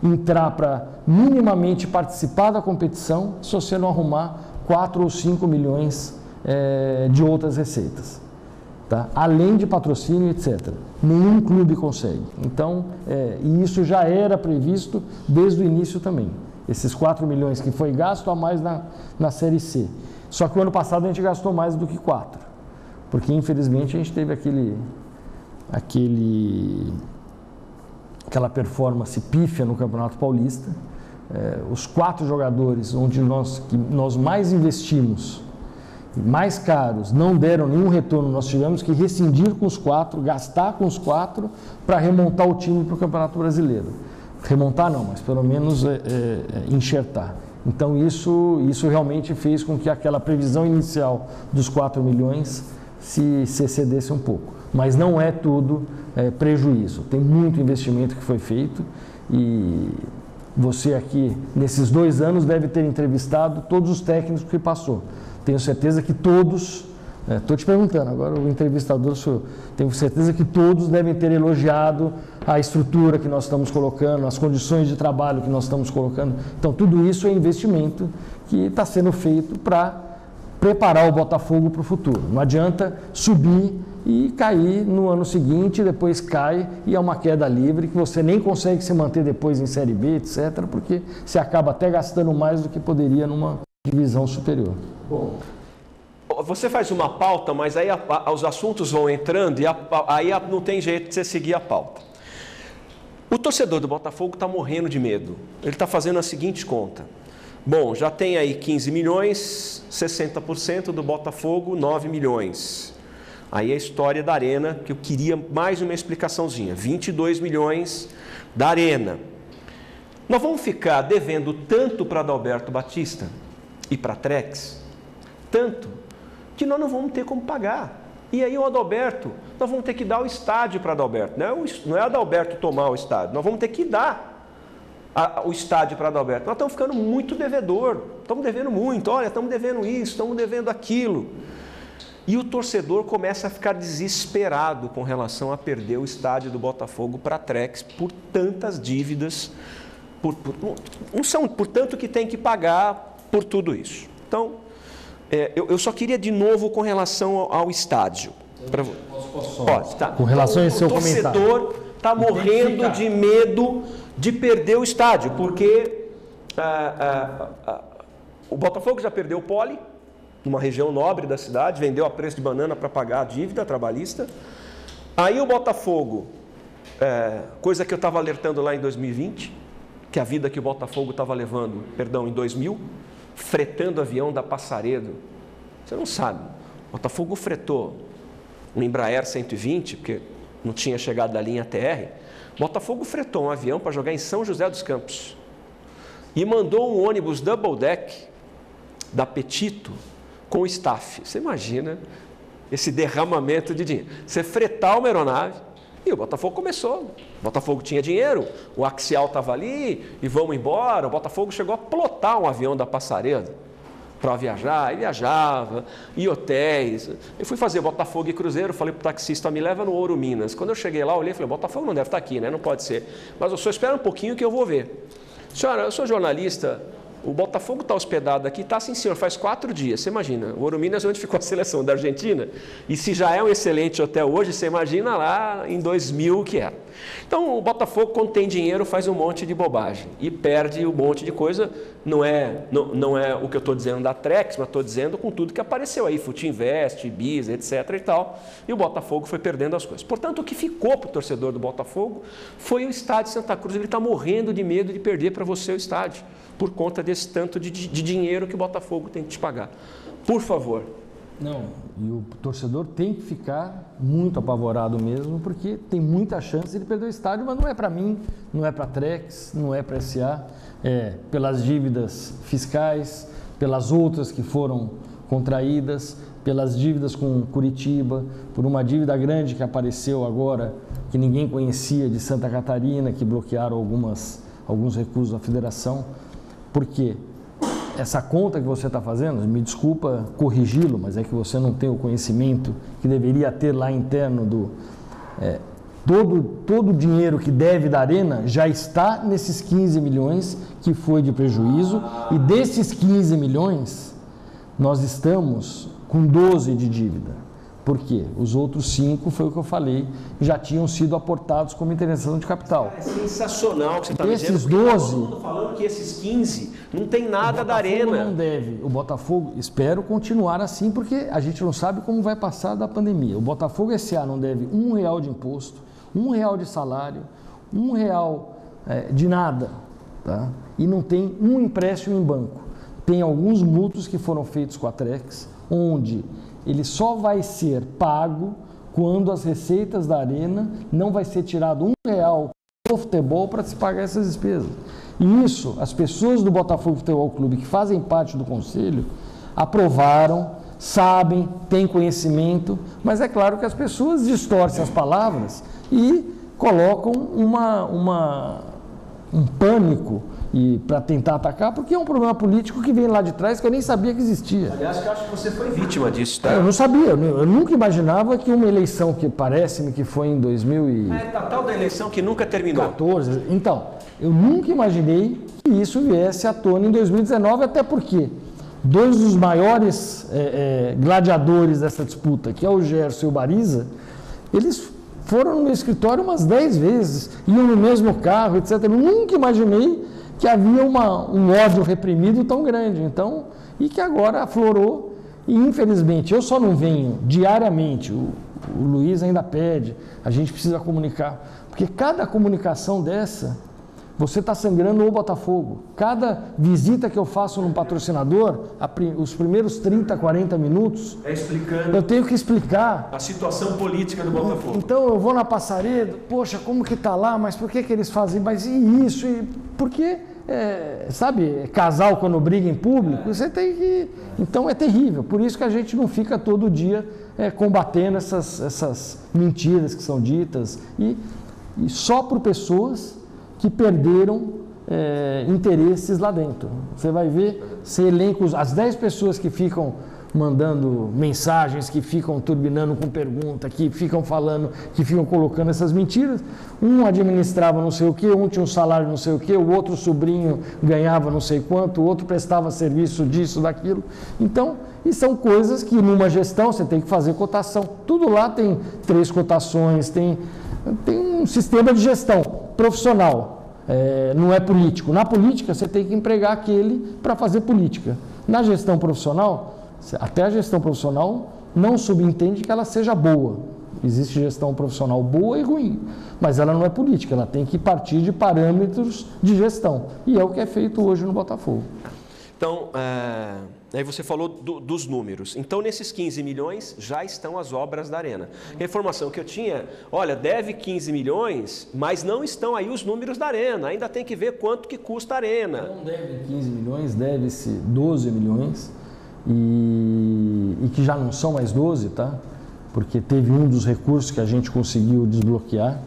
entrar para minimamente participar da competição se você não arrumar 4 ou 5 milhões é, de outras receitas. Tá? Além de patrocínio, etc. Nenhum clube consegue. Então, é, e isso já era previsto desde o início também. Esses 4 milhões que foi gasto a mais na, na Série C. Só que o ano passado a gente gastou mais do que 4. Porque infelizmente a gente teve aquele, aquele aquela performance pífia no Campeonato Paulista. É, os quatro jogadores onde nós, que nós mais investimos, mais caros, não deram nenhum retorno, nós tivemos que rescindir com os quatro, gastar com os quatro para remontar o time para o Campeonato Brasileiro. Remontar não, mas pelo menos é, é, é, enxertar. Então isso, isso realmente fez com que aquela previsão inicial dos 4 milhões se, se excedesse um pouco. Mas não é tudo é, prejuízo. Tem muito investimento que foi feito e você aqui, nesses dois anos, deve ter entrevistado todos os técnicos que passou. Tenho certeza que todos, estou é, te perguntando, agora o entrevistador tenho certeza que todos devem ter elogiado a estrutura que nós estamos colocando, as condições de trabalho que nós estamos colocando. Então, tudo isso é investimento que está sendo feito para preparar o Botafogo para o futuro. Não adianta subir e cair no ano seguinte, depois cai e é uma queda livre que você nem consegue se manter depois em Série B, etc., porque você acaba até gastando mais do que poderia numa divisão superior. Bom, você faz uma pauta, mas aí a, a, os assuntos vão entrando e a, aí não tem jeito de você seguir a pauta. O torcedor do Botafogo está morrendo de medo. Ele está fazendo a seguinte conta. Bom, já tem aí 15 milhões, 60% do Botafogo, 9 milhões. Aí a história da Arena, que eu queria mais uma explicaçãozinha. 22 milhões da Arena. Nós vamos ficar devendo tanto para Adalberto Batista e para Trex, tanto, que nós não vamos ter como pagar. E aí o Adalberto, nós vamos ter que dar o estádio para Adalberto. Não é, não é Adalberto tomar o estádio, nós vamos ter que dar a, o estádio para Adalberto. Nós estamos ficando muito devedor, estamos devendo muito, olha, estamos devendo isso, estamos devendo aquilo. E o torcedor começa a ficar desesperado com relação a perder o estádio do Botafogo para a Trex por tantas dívidas, por, por, não são, portanto que tem que pagar por tudo isso. Então, é, eu, eu, só queria de novo com relação ao, ao estádio. Pra... Pode, tá. Com relação a esse seu comentário. O torcedor está morrendo de medo de perder o estádio, porque ah, ah, ah, o Botafogo já perdeu o pole, numa região nobre da cidade, vendeu a preço de banana para pagar a dívida trabalhista. Aí o Botafogo, é, coisa que eu estava alertando lá em 2020, que a vida que o Botafogo estava levando, perdão, em 2000, fretando avião da Passaredo. Você não sabe. O Botafogo fretou um Embraer 120, porque não tinha chegado da linha TR. Botafogo fretou um avião para jogar em São José dos Campos. E mandou um ônibus double deck da Petito com o staff. Você imagina esse derramamento de dinheiro. Você fretar uma aeronave e o Botafogo começou. O Botafogo tinha dinheiro, o Axial estava ali e vamos embora. O Botafogo chegou a plotar um avião da Passaredo para viajar, e viajava, e hotéis. Eu fui fazer Botafogo e Cruzeiro, falei para o taxista, me leva no Ouro Minas. Quando eu cheguei lá, olhei e falei, Botafogo não deve estar aqui, né? Não pode ser. Mas o senhor espera um pouquinho que eu vou ver. Senhora, eu sou jornalista, o Botafogo está hospedado aqui, está sim, senhor, faz quatro dias. Você imagina, o Ouro Minas é onde ficou a <laughs> seleção da Argentina. E se já é um excelente hotel hoje, você imagina lá em 2000 que era. Então o Botafogo, quando tem dinheiro, faz um monte de bobagem e perde um monte de coisa. Não é, não, não é o que eu estou dizendo da Trex, mas estou dizendo com tudo que apareceu aí, Futinvest, Ibiza, etc. e tal. E o Botafogo foi perdendo as coisas. Portanto, o que ficou para o torcedor do Botafogo foi o estádio Santa Cruz. Ele está morrendo de medo de perder para você o estádio, por conta desse tanto de, de dinheiro que o Botafogo tem que te pagar. Por favor, não, e o torcedor tem que ficar muito apavorado mesmo, porque tem muita chance de ele perder o estádio, mas não é para mim, não é para Trex, não é para SA, é pelas dívidas fiscais, pelas outras que foram contraídas, pelas dívidas com Curitiba, por uma dívida grande que apareceu agora, que ninguém conhecia de Santa Catarina, que bloquearam algumas, alguns recursos da federação. Por quê? Essa conta que você está fazendo, me desculpa corrigi-lo, mas é que você não tem o conhecimento que deveria ter lá interno do. É, todo, todo o dinheiro que deve da Arena já está nesses 15 milhões que foi de prejuízo, e desses 15 milhões, nós estamos com 12 de dívida. Por quê? Os outros cinco, foi o que eu falei, já tinham sido aportados como intervenção de capital. É sensacional que você está dizendo. Esses 12... Estou falando que esses 15 não tem nada da arena. não deve. O Botafogo, espero continuar assim, porque a gente não sabe como vai passar da pandemia. O Botafogo S.A. não deve um real de imposto, um real de salário, um real é, de nada. Tá? E não tem um empréstimo em banco. Tem alguns mútuos que foram feitos com a Trex, onde ele só vai ser pago quando as receitas da arena não vai ser tirado um real do futebol para se pagar essas despesas. E isso, as pessoas do Botafogo Futebol Clube que fazem parte do conselho aprovaram, sabem, têm conhecimento, mas é claro que as pessoas distorcem as palavras e colocam uma, uma, um pânico e para tentar atacar, porque é um problema político que vem lá de trás que eu nem sabia que existia. Aliás, eu acho que você foi vítima disso, tá? Eu não sabia, eu nunca imaginava que uma eleição que parece-me que foi em 2000 e... É, a tal da eleição que nunca terminou. 14. Então, eu nunca imaginei que isso viesse à tona em 2019, até porque dois dos maiores é, é, gladiadores dessa disputa, que é o Gerson e o Bariza, eles foram no meu escritório umas 10 vezes, iam no mesmo carro, etc. Eu nunca imaginei que havia uma, um ódio reprimido tão grande. Então, e que agora aflorou. E infelizmente, eu só não venho diariamente, o, o Luiz ainda pede, a gente precisa comunicar. Porque cada comunicação dessa, você está sangrando o Botafogo. Cada visita que eu faço num patrocinador, os primeiros 30, 40 minutos, é explicando eu tenho que explicar a situação política do Botafogo. Então eu vou na passarela, poxa, como que está lá? Mas por que, que eles fazem? Mas e isso? E por que é, sabe, casal quando briga em público, você tem que. Então é terrível. Por isso que a gente não fica todo dia é, combatendo essas, essas mentiras que são ditas e, e só por pessoas que perderam é, interesses lá dentro. Você vai ver, se elenca as 10 pessoas que ficam mandando mensagens que ficam turbinando com pergunta, que ficam falando, que ficam colocando essas mentiras. Um administrava não sei o que, um tinha um salário não sei o que, o outro sobrinho ganhava não sei quanto, o outro prestava serviço disso, daquilo. Então, e são coisas que numa gestão você tem que fazer cotação. Tudo lá tem três cotações, tem, tem um sistema de gestão profissional. É, não é político. Na política, você tem que empregar aquele para fazer política. Na gestão profissional, até a gestão profissional não subentende que ela seja boa. Existe gestão profissional boa e ruim, mas ela não é política, ela tem que partir de parâmetros de gestão. E é o que é feito hoje no Botafogo. Então, é, aí você falou do, dos números. Então, nesses 15 milhões já estão as obras da Arena. A informação que eu tinha, olha, deve 15 milhões, mas não estão aí os números da Arena. Ainda tem que ver quanto que custa a Arena. Não deve 15 milhões, deve-se 12 milhões e, e, que já não são mais 12, tá? Porque teve um dos recursos que a gente conseguiu desbloquear.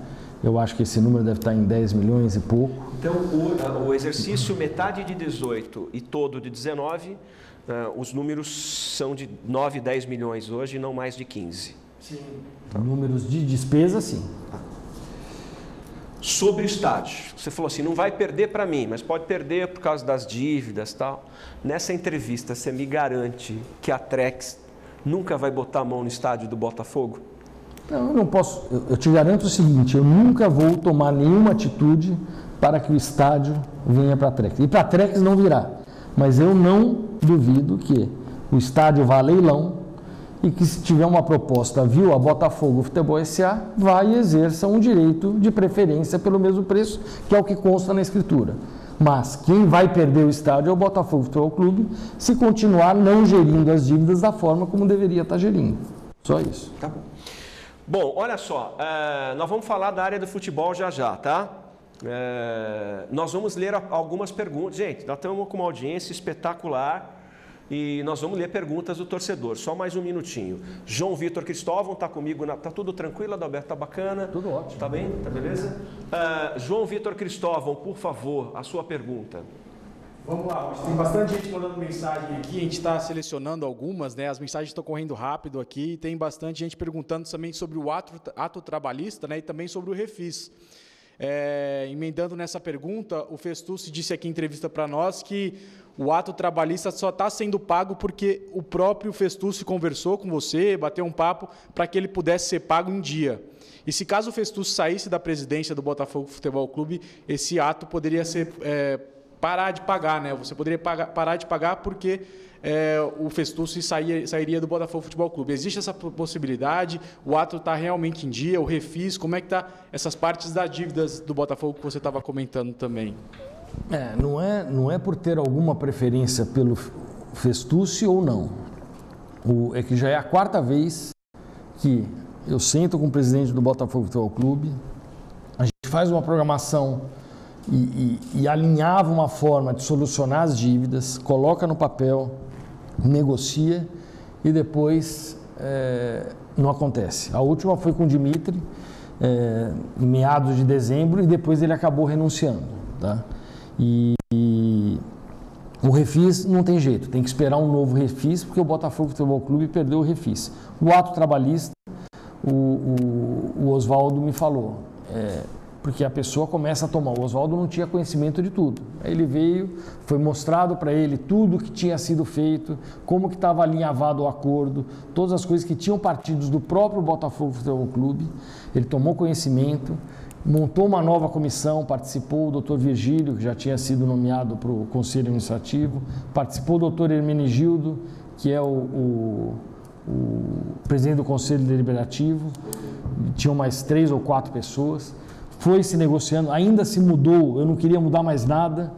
Eu acho que esse número deve estar em 10 milhões e pouco. Então, o, o exercício metade de 18 e todo de 19, uh, os números são de 9, 10 milhões hoje e não mais de 15. Sim. Tá. Números de despesa, sim. Tá sobre o estádio. Você falou assim, não vai perder para mim, mas pode perder por causa das dívidas tal. Nessa entrevista, você me garante que a Trex nunca vai botar a mão no estádio do Botafogo? Não, eu não posso. Eu, eu te garanto o seguinte: eu nunca vou tomar nenhuma atitude para que o estádio venha para a Trex. E para a Trex não virá. Mas eu não duvido que o estádio vá a leilão e que se tiver uma proposta viu a Botafogo Futebol SA, vai e exerça um direito de preferência pelo mesmo preço, que é o que consta na escritura. Mas quem vai perder o estádio é o Botafogo Futebol Clube se continuar não gerindo as dívidas da forma como deveria estar gerindo. Só isso. Tá bom. Bom, olha só, é, nós vamos falar da área do futebol já já, tá? É, nós vamos ler algumas perguntas. Gente, nós estamos com uma audiência espetacular e nós vamos ler perguntas do torcedor. Só mais um minutinho. João Vitor Cristóvão está comigo. Na... Tá tudo tranquilo, Adalberto? Tá bacana? Tudo ótimo. Tá bem? Tá beleza? Uh, João Vitor Cristóvão, por favor, a sua pergunta. Vamos lá, tem bastante gente mandando mensagem aqui, a gente está selecionando algumas, né? As mensagens estão correndo rápido aqui, tem bastante gente perguntando também sobre o ato, ato trabalhista, né? E também sobre o refis. É, emendando nessa pergunta, o Festucci disse aqui em entrevista para nós que o ato trabalhista só está sendo pago porque o próprio Festucci conversou com você, bateu um papo para que ele pudesse ser pago em dia. E se caso o Festucci saísse da presidência do Botafogo Futebol Clube, esse ato poderia ser é, parar de pagar, né? Você poderia pagar, parar de pagar porque é, o Festucci sairia do Botafogo Futebol Clube. Existe essa possibilidade? O ato está realmente em dia? O refis? Como é que está essas partes das dívidas do Botafogo que você estava comentando também? É, não é, não é por ter alguma preferência pelo Festucci ou não. O, é que já é a quarta vez que eu sento com o presidente do Botafogo Futebol Clube, a gente faz uma programação e, e, e alinhava uma forma de solucionar as dívidas, coloca no papel, negocia e depois é, não acontece. A última foi com o Dimitri, é, em meados de dezembro, e depois ele acabou renunciando. Tá? E, e, o refis não tem jeito, tem que esperar um novo refis, porque o Botafogo Futebol Clube perdeu o refis. O ato trabalhista, o, o, o Oswaldo me falou, é, porque a pessoa começa a tomar. O Oswaldo não tinha conhecimento de tudo. Ele veio, foi mostrado para ele tudo que tinha sido feito, como que estava alinhavado o acordo, todas as coisas que tinham partidos do próprio Botafogo Futebol Clube. Ele tomou conhecimento, montou uma nova comissão, participou o doutor Virgílio, que já tinha sido nomeado para o Conselho Administrativo, participou o doutor Hermenegildo, que é o, o, o presidente do Conselho Deliberativo, tinham mais três ou quatro pessoas foi se negociando, ainda se mudou, eu não queria mudar mais nada,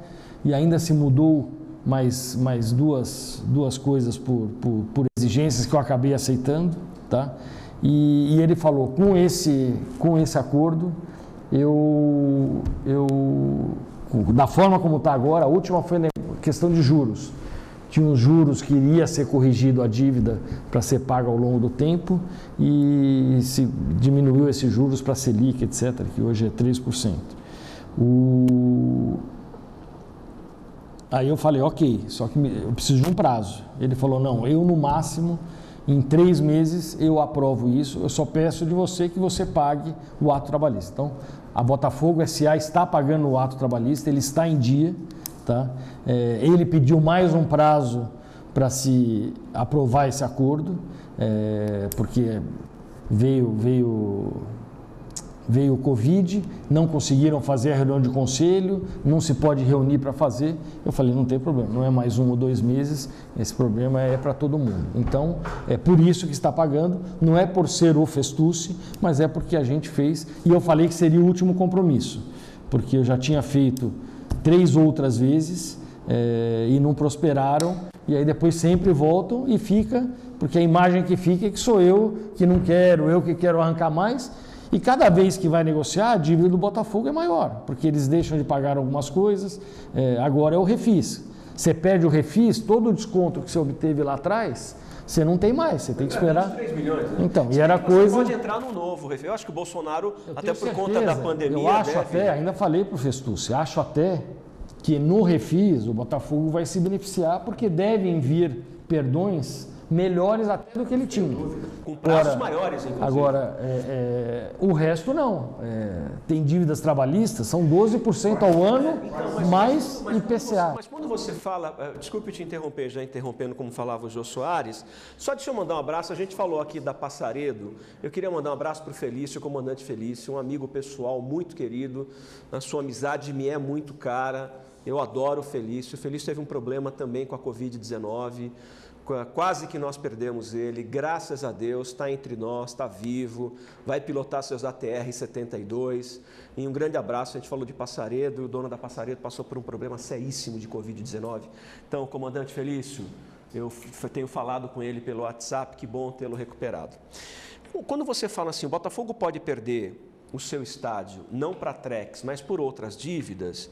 e ainda se mudou mais, mais duas, duas coisas por, por, por exigências que eu acabei aceitando, tá? E, e, ele falou, com esse, com esse acordo, eu, eu, da forma como está agora, a última foi questão de juros tinha os juros que iria ser corrigido a dívida para ser paga ao longo do tempo e se diminuiu esses juros para Selic, etc., que hoje é 3%. O... Aí eu falei, ok, só que eu preciso de um prazo. Ele falou, não, eu no máximo, em três meses, eu aprovo isso, eu só peço de você que você pague o ato trabalhista. Então, a Botafogo SA está pagando o ato trabalhista, ele está em dia, Tá? É, ele pediu mais um prazo para se aprovar esse acordo, é, porque veio, veio, veio o Covid, não conseguiram fazer a reunião de conselho, não se pode reunir para fazer. Eu falei, não tem problema, não é mais um ou dois meses, esse problema é para todo mundo. Então, é por isso que está pagando, não é por ser o Festuce, mas é porque a gente fez, e eu falei que seria o último compromisso, porque eu já tinha feito três outras vezes é, e não prosperaram. E aí depois sempre voltam e fica, porque a imagem que fica é que sou eu que não quero, eu que quero arrancar mais. E cada vez que vai negociar, a dívida do Botafogo é maior, porque eles deixam de pagar algumas coisas. É, agora é o refis. Você perde o refis, todo o desconto que você obteve lá atrás, você não tem mais, você tem que esperar. 23 milhões, né? Então, e era coisa. Você pode entrar no novo. Eu acho que o Bolsonaro, até por certeza, conta da pandemia. Eu acho deve... até, ainda falei para o Festucci, acho até que no refis o Botafogo vai se beneficiar porque devem vir perdões melhores até do que ele tinha. Com prazos maiores, inclusive. Agora, é, é, o resto não. É, tem dívidas trabalhistas, são 12% ao ano, mais Mas IPCA. mas quando você fala, eh, desculpe te interromper, já interrompendo como falava o Jô Soares, só deixa eu mandar um abraço, a gente falou aqui da Passaredo, eu queria mandar um abraço para o Felício, o comandante Felício, um amigo pessoal muito querido, a sua amizade me é muito cara, eu adoro o Felício, o Felício teve um problema também com a Covid-19, Qua- Quase que nós perdemos ele, graças a Deus, está entre nós, está vivo, vai pilotar seus ATR 72. E um grande abraço, a gente falou de Passaredo, o dono da Passaredo passou por um problema seríssimo de Covid-19. Então, comandante Felício, eu tenho falado com ele pelo WhatsApp, que bom tê-lo recuperado. Quando você fala assim, o Botafogo pode perder o seu estádio, não para Trex, mas por outras dívidas,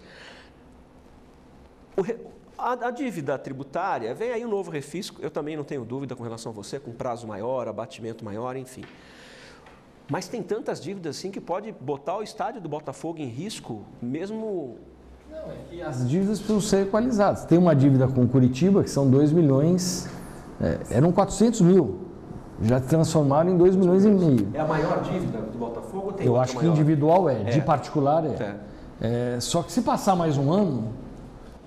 o re- a, a dívida tributária, vem aí um novo refisco, eu também não tenho dúvida com relação a você, com prazo maior, abatimento maior, enfim. Mas tem tantas dívidas assim que pode botar o estádio do Botafogo em risco, mesmo. E as dívidas precisam ser equalizadas. Tem uma dívida com Curitiba, que são 2 milhões, é, eram 400 mil, já transformaram em 2 milhões e meio. É a maior dívida do Botafogo? ou Tem Eu acho que maior? individual é, de É. particular é. É, Só que se passar mais um ano,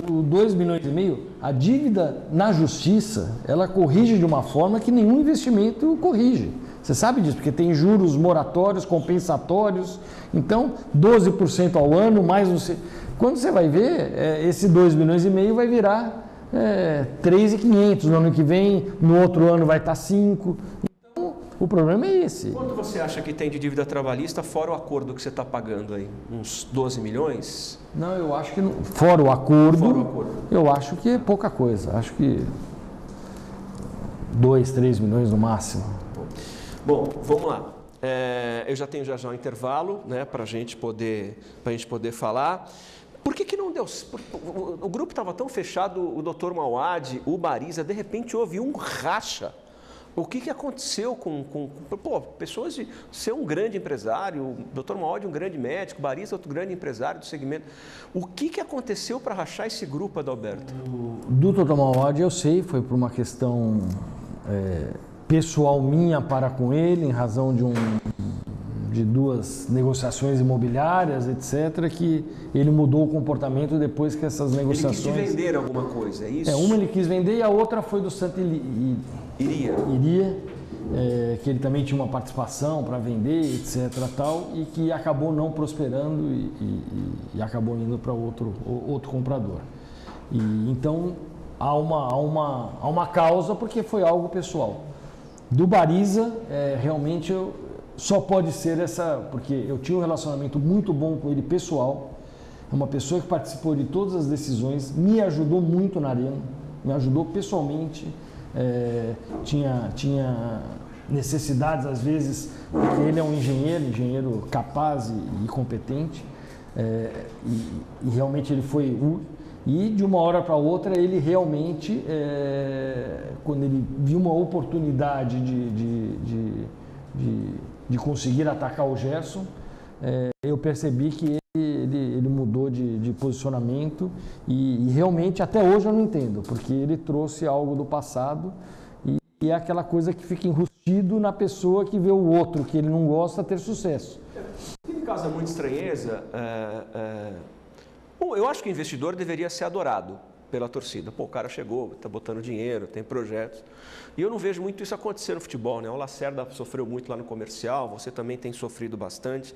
o 2 milhões e meio, a dívida na justiça, ela corrige de uma forma que nenhum investimento corrige. Você sabe disso, porque tem juros moratórios, compensatórios. Então, 12% ao ano, mais sei. Quando você vai ver, é, esse 2 milhões e meio vai virar é, 3,500 no ano que vem, no outro ano vai estar 5. O problema é esse. Quanto você acha que tem de dívida trabalhista, fora o acordo que você está pagando aí? Uns 12 milhões? Não, eu acho que, não- fora o acordo, Fora o acordo. eu acho que é pouca coisa. Acho que 2, 3 milhões no máximo. Bom, vamos lá. É, eu já tenho já já um intervalo, né, para gente poder, para gente poder falar. Por que, que não deu? o, grupo estava tão fechado, o Dr. Mauad, o Bariza, de repente houve um racha. O que, que aconteceu com, com, com- pô, pessoas de ser um grande empresário, o Dr. Mauad um grande médico, o Bariza outro grande empresário do segmento. O que, que aconteceu para rachar esse grupo, Adalberto? Do Total Mauad eu sei, foi por uma questão é, pessoal minha para com ele, em razão de um de duas negociações imobiliárias, etc., que ele mudou o comportamento depois que essas Ele quis negociações. vender alguma coisa, é isso? É, uma ele quis vender e a outra foi do Santa Ili- Iria. iria, é, que ele também tinha uma participação para vender, etc. Tal, e que acabou não prosperando e, e- e- acabou indo para outro, outro comprador. E, então há uma, há, uma, há uma causa porque foi algo pessoal. Do Bariza, é, realmente eu, só pode ser essa, porque eu tinha um relacionamento muito bom com ele pessoal. É uma pessoa que participou de todas as decisões, me ajudou muito na arena, me ajudou pessoalmente. É, tinha, tinha necessidades às vezes, porque ele é um engenheiro, engenheiro capaz e, e competente, é, e, e realmente ele foi. E de uma hora para outra ele realmente, é, quando ele viu uma oportunidade de, de, de, de, de conseguir atacar o Gerson, é, eu percebi que de, de posicionamento e, e realmente até hoje eu não entendo, porque ele trouxe algo do passado e, e é aquela coisa que fica enrustido na pessoa que vê o outro que ele não gosta ter sucesso. Que me causa muita estranheza, é, é, bom, eu acho que o investidor deveria ser adorado pela torcida. Pô, o cara chegou, está botando dinheiro, tem projetos. E eu não vejo muito isso acontecer no futebol, né? O Lacerda sofreu muito lá no comercial, você também tem sofrido bastante.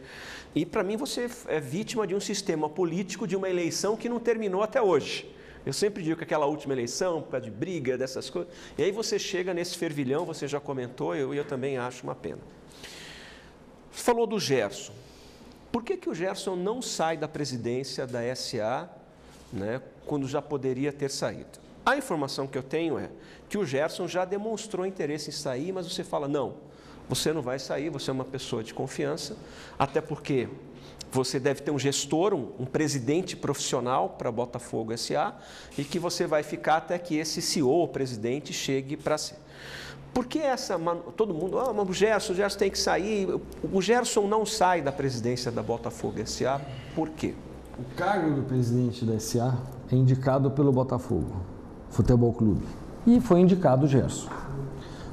E para mim você é vítima de um sistema político, de uma eleição que não terminou até hoje. Eu sempre digo que aquela última eleição, causa de briga, dessas coisas. E aí você chega nesse fervilhão, você já comentou, eu, eu também acho uma pena. Falou do Gerson. Por que, que o Gerson não sai da presidência da SA né, quando já poderia ter saído? A informação que eu tenho é que o Gerson já demonstrou interesse em sair, mas você fala: não, você não vai sair, você é uma pessoa de confiança, até porque você deve ter um gestor, um, um presidente profissional para Botafogo SA e que você vai ficar até que esse CEO, ou presidente, chegue para ser. Por que essa. Todo mundo, ah, mas o Gerson, o Gerson tem que sair. O Gerson não sai da presidência da Botafogo SA. Por quê? O cargo do presidente da SA é indicado pelo Botafogo Futebol Clube e foi indicado o Gerson.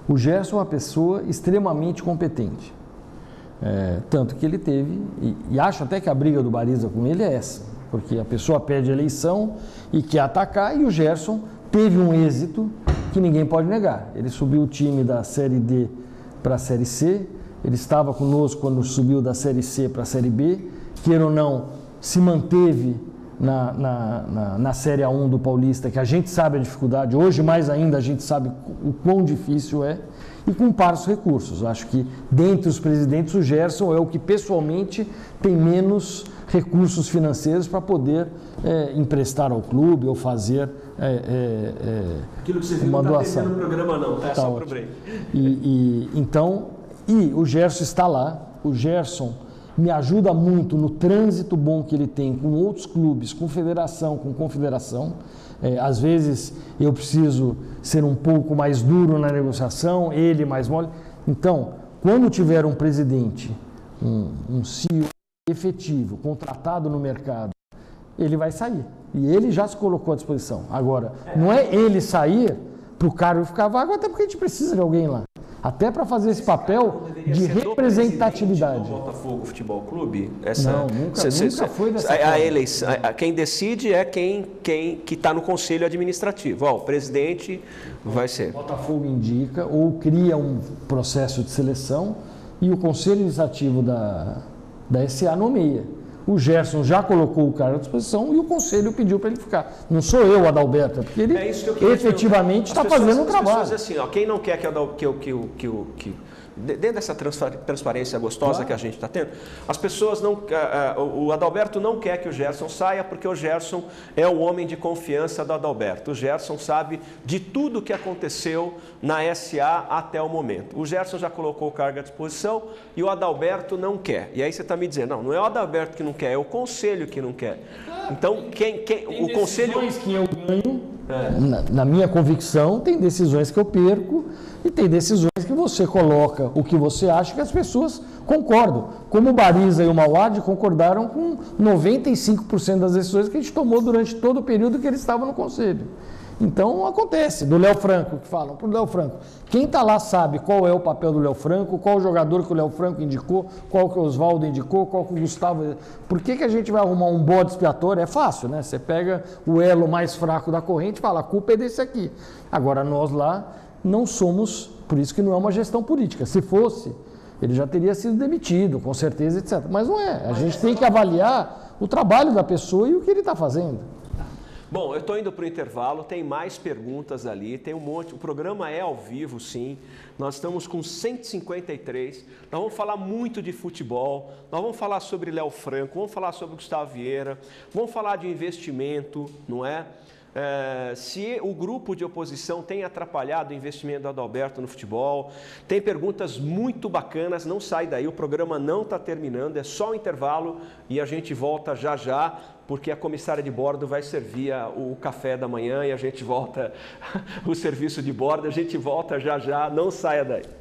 O Gerson é uma pessoa extremamente competente. É, tanto que ele teve, e, e, acho até que a briga do Bariza com ele é essa, porque a pessoa pede eleição e quer atacar, e o Gerson teve um êxito que ninguém pode negar. Ele subiu o time da Série D para a Série C, ele estava conosco quando subiu da Série C para a Série B, queira ou não, se manteve na, na, na, na Série A1 do Paulista, que a gente sabe a dificuldade, hoje mais ainda a gente sabe o quão difícil é, e com parcos recursos. Acho que dentre os presidentes o Gerson é o que pessoalmente tem menos recursos financeiros para poder é, emprestar ao clube ou fazer é, é, é Aquilo que você viu uma não está no programa não, tá, tá só para o break. E, e, então, e o Gerson está lá, o Gerson me ajuda muito no trânsito bom que ele tem com outros clubes, com federação, com confederação. É, às vezes eu preciso ser um pouco mais duro na negociação, ele mais mole. Então, quando tiver um presidente, um, um CEO efetivo, contratado no mercado, ele vai sair. E ele já se colocou à disposição. Agora, não é ele sair para o cargo ficar vago, até porque a gente precisa de alguém lá até para fazer esse papel de representatividade. Do Botafogo Futebol Clube? Essa, não, nunca, cê, nunca cê, foi dessa a, a eleição, a, Quem decide é quem, quem que está no conselho administrativo. Ó, o presidente vai ser. O Botafogo indica ou cria um processo de seleção e o conselho administrativo da, da SA nomeia. O Gerson já colocou o cara à disposição e o conselho pediu para ele ficar. Não sou eu, Adalberto, é porque ele é efetivamente está fazendo o trabalho. As pessoas, assim, ó, quem não quer que, que, que, que, que dentro dessa transparência gostosa claro. que a gente está tendo, as pessoas não. o Adalberto não quer que o Gerson saia, porque o Gerson é o homem de confiança do Adalberto. O Gerson sabe de tudo o que aconteceu na SA até o momento. O Gerson já colocou o cargo à disposição e o Adalberto não quer. E aí você está me dizendo, não, não é o Adalberto que não quer, é o conselho que não quer. Então, quem. quem o conselho. que eu ganho, é. na, na minha convicção, tem decisões que eu perco e tem decisões que você coloca o que você acha que as pessoas concordam. Como o Bariza e o Mauad concordaram com 95% das decisões que a gente tomou durante todo o período que ele estava no Conselho. Então acontece, do Léo Franco, que falam para o Léo Franco. Quem está lá sabe qual é o papel do Léo Franco, qual o jogador que o Léo Franco indicou, qual que o Oswaldo indicou, qual que o Gustavo. Por que, que a gente vai arrumar um bode expiatório? É fácil, né? Você pega o elo mais fraco da corrente e fala, a culpa é desse aqui. Agora nós lá não somos, por isso que não é uma gestão política. Se fosse, ele já teria sido demitido, com certeza, etc. Mas não é. A gente tem que avaliar o trabalho da pessoa e o que ele está fazendo. Bom, eu estou indo para o intervalo, tem mais perguntas ali, tem um monte. O programa é ao vivo, sim. Nós estamos com 153. Nós vamos falar muito de futebol, nós vamos falar sobre Léo Franco, vamos falar sobre Gustavo Vieira, vamos falar de investimento, não é? É, se o grupo de oposição tem atrapalhado o investimento do Adalberto no futebol. Tem perguntas muito bacanas, não sai daí, o programa não está terminando, é só o intervalo e a gente volta já já, porque a comissária de bordo vai servir o café da manhã e a gente volta, <laughs> o serviço de bordo, a gente volta já já, não saia daí.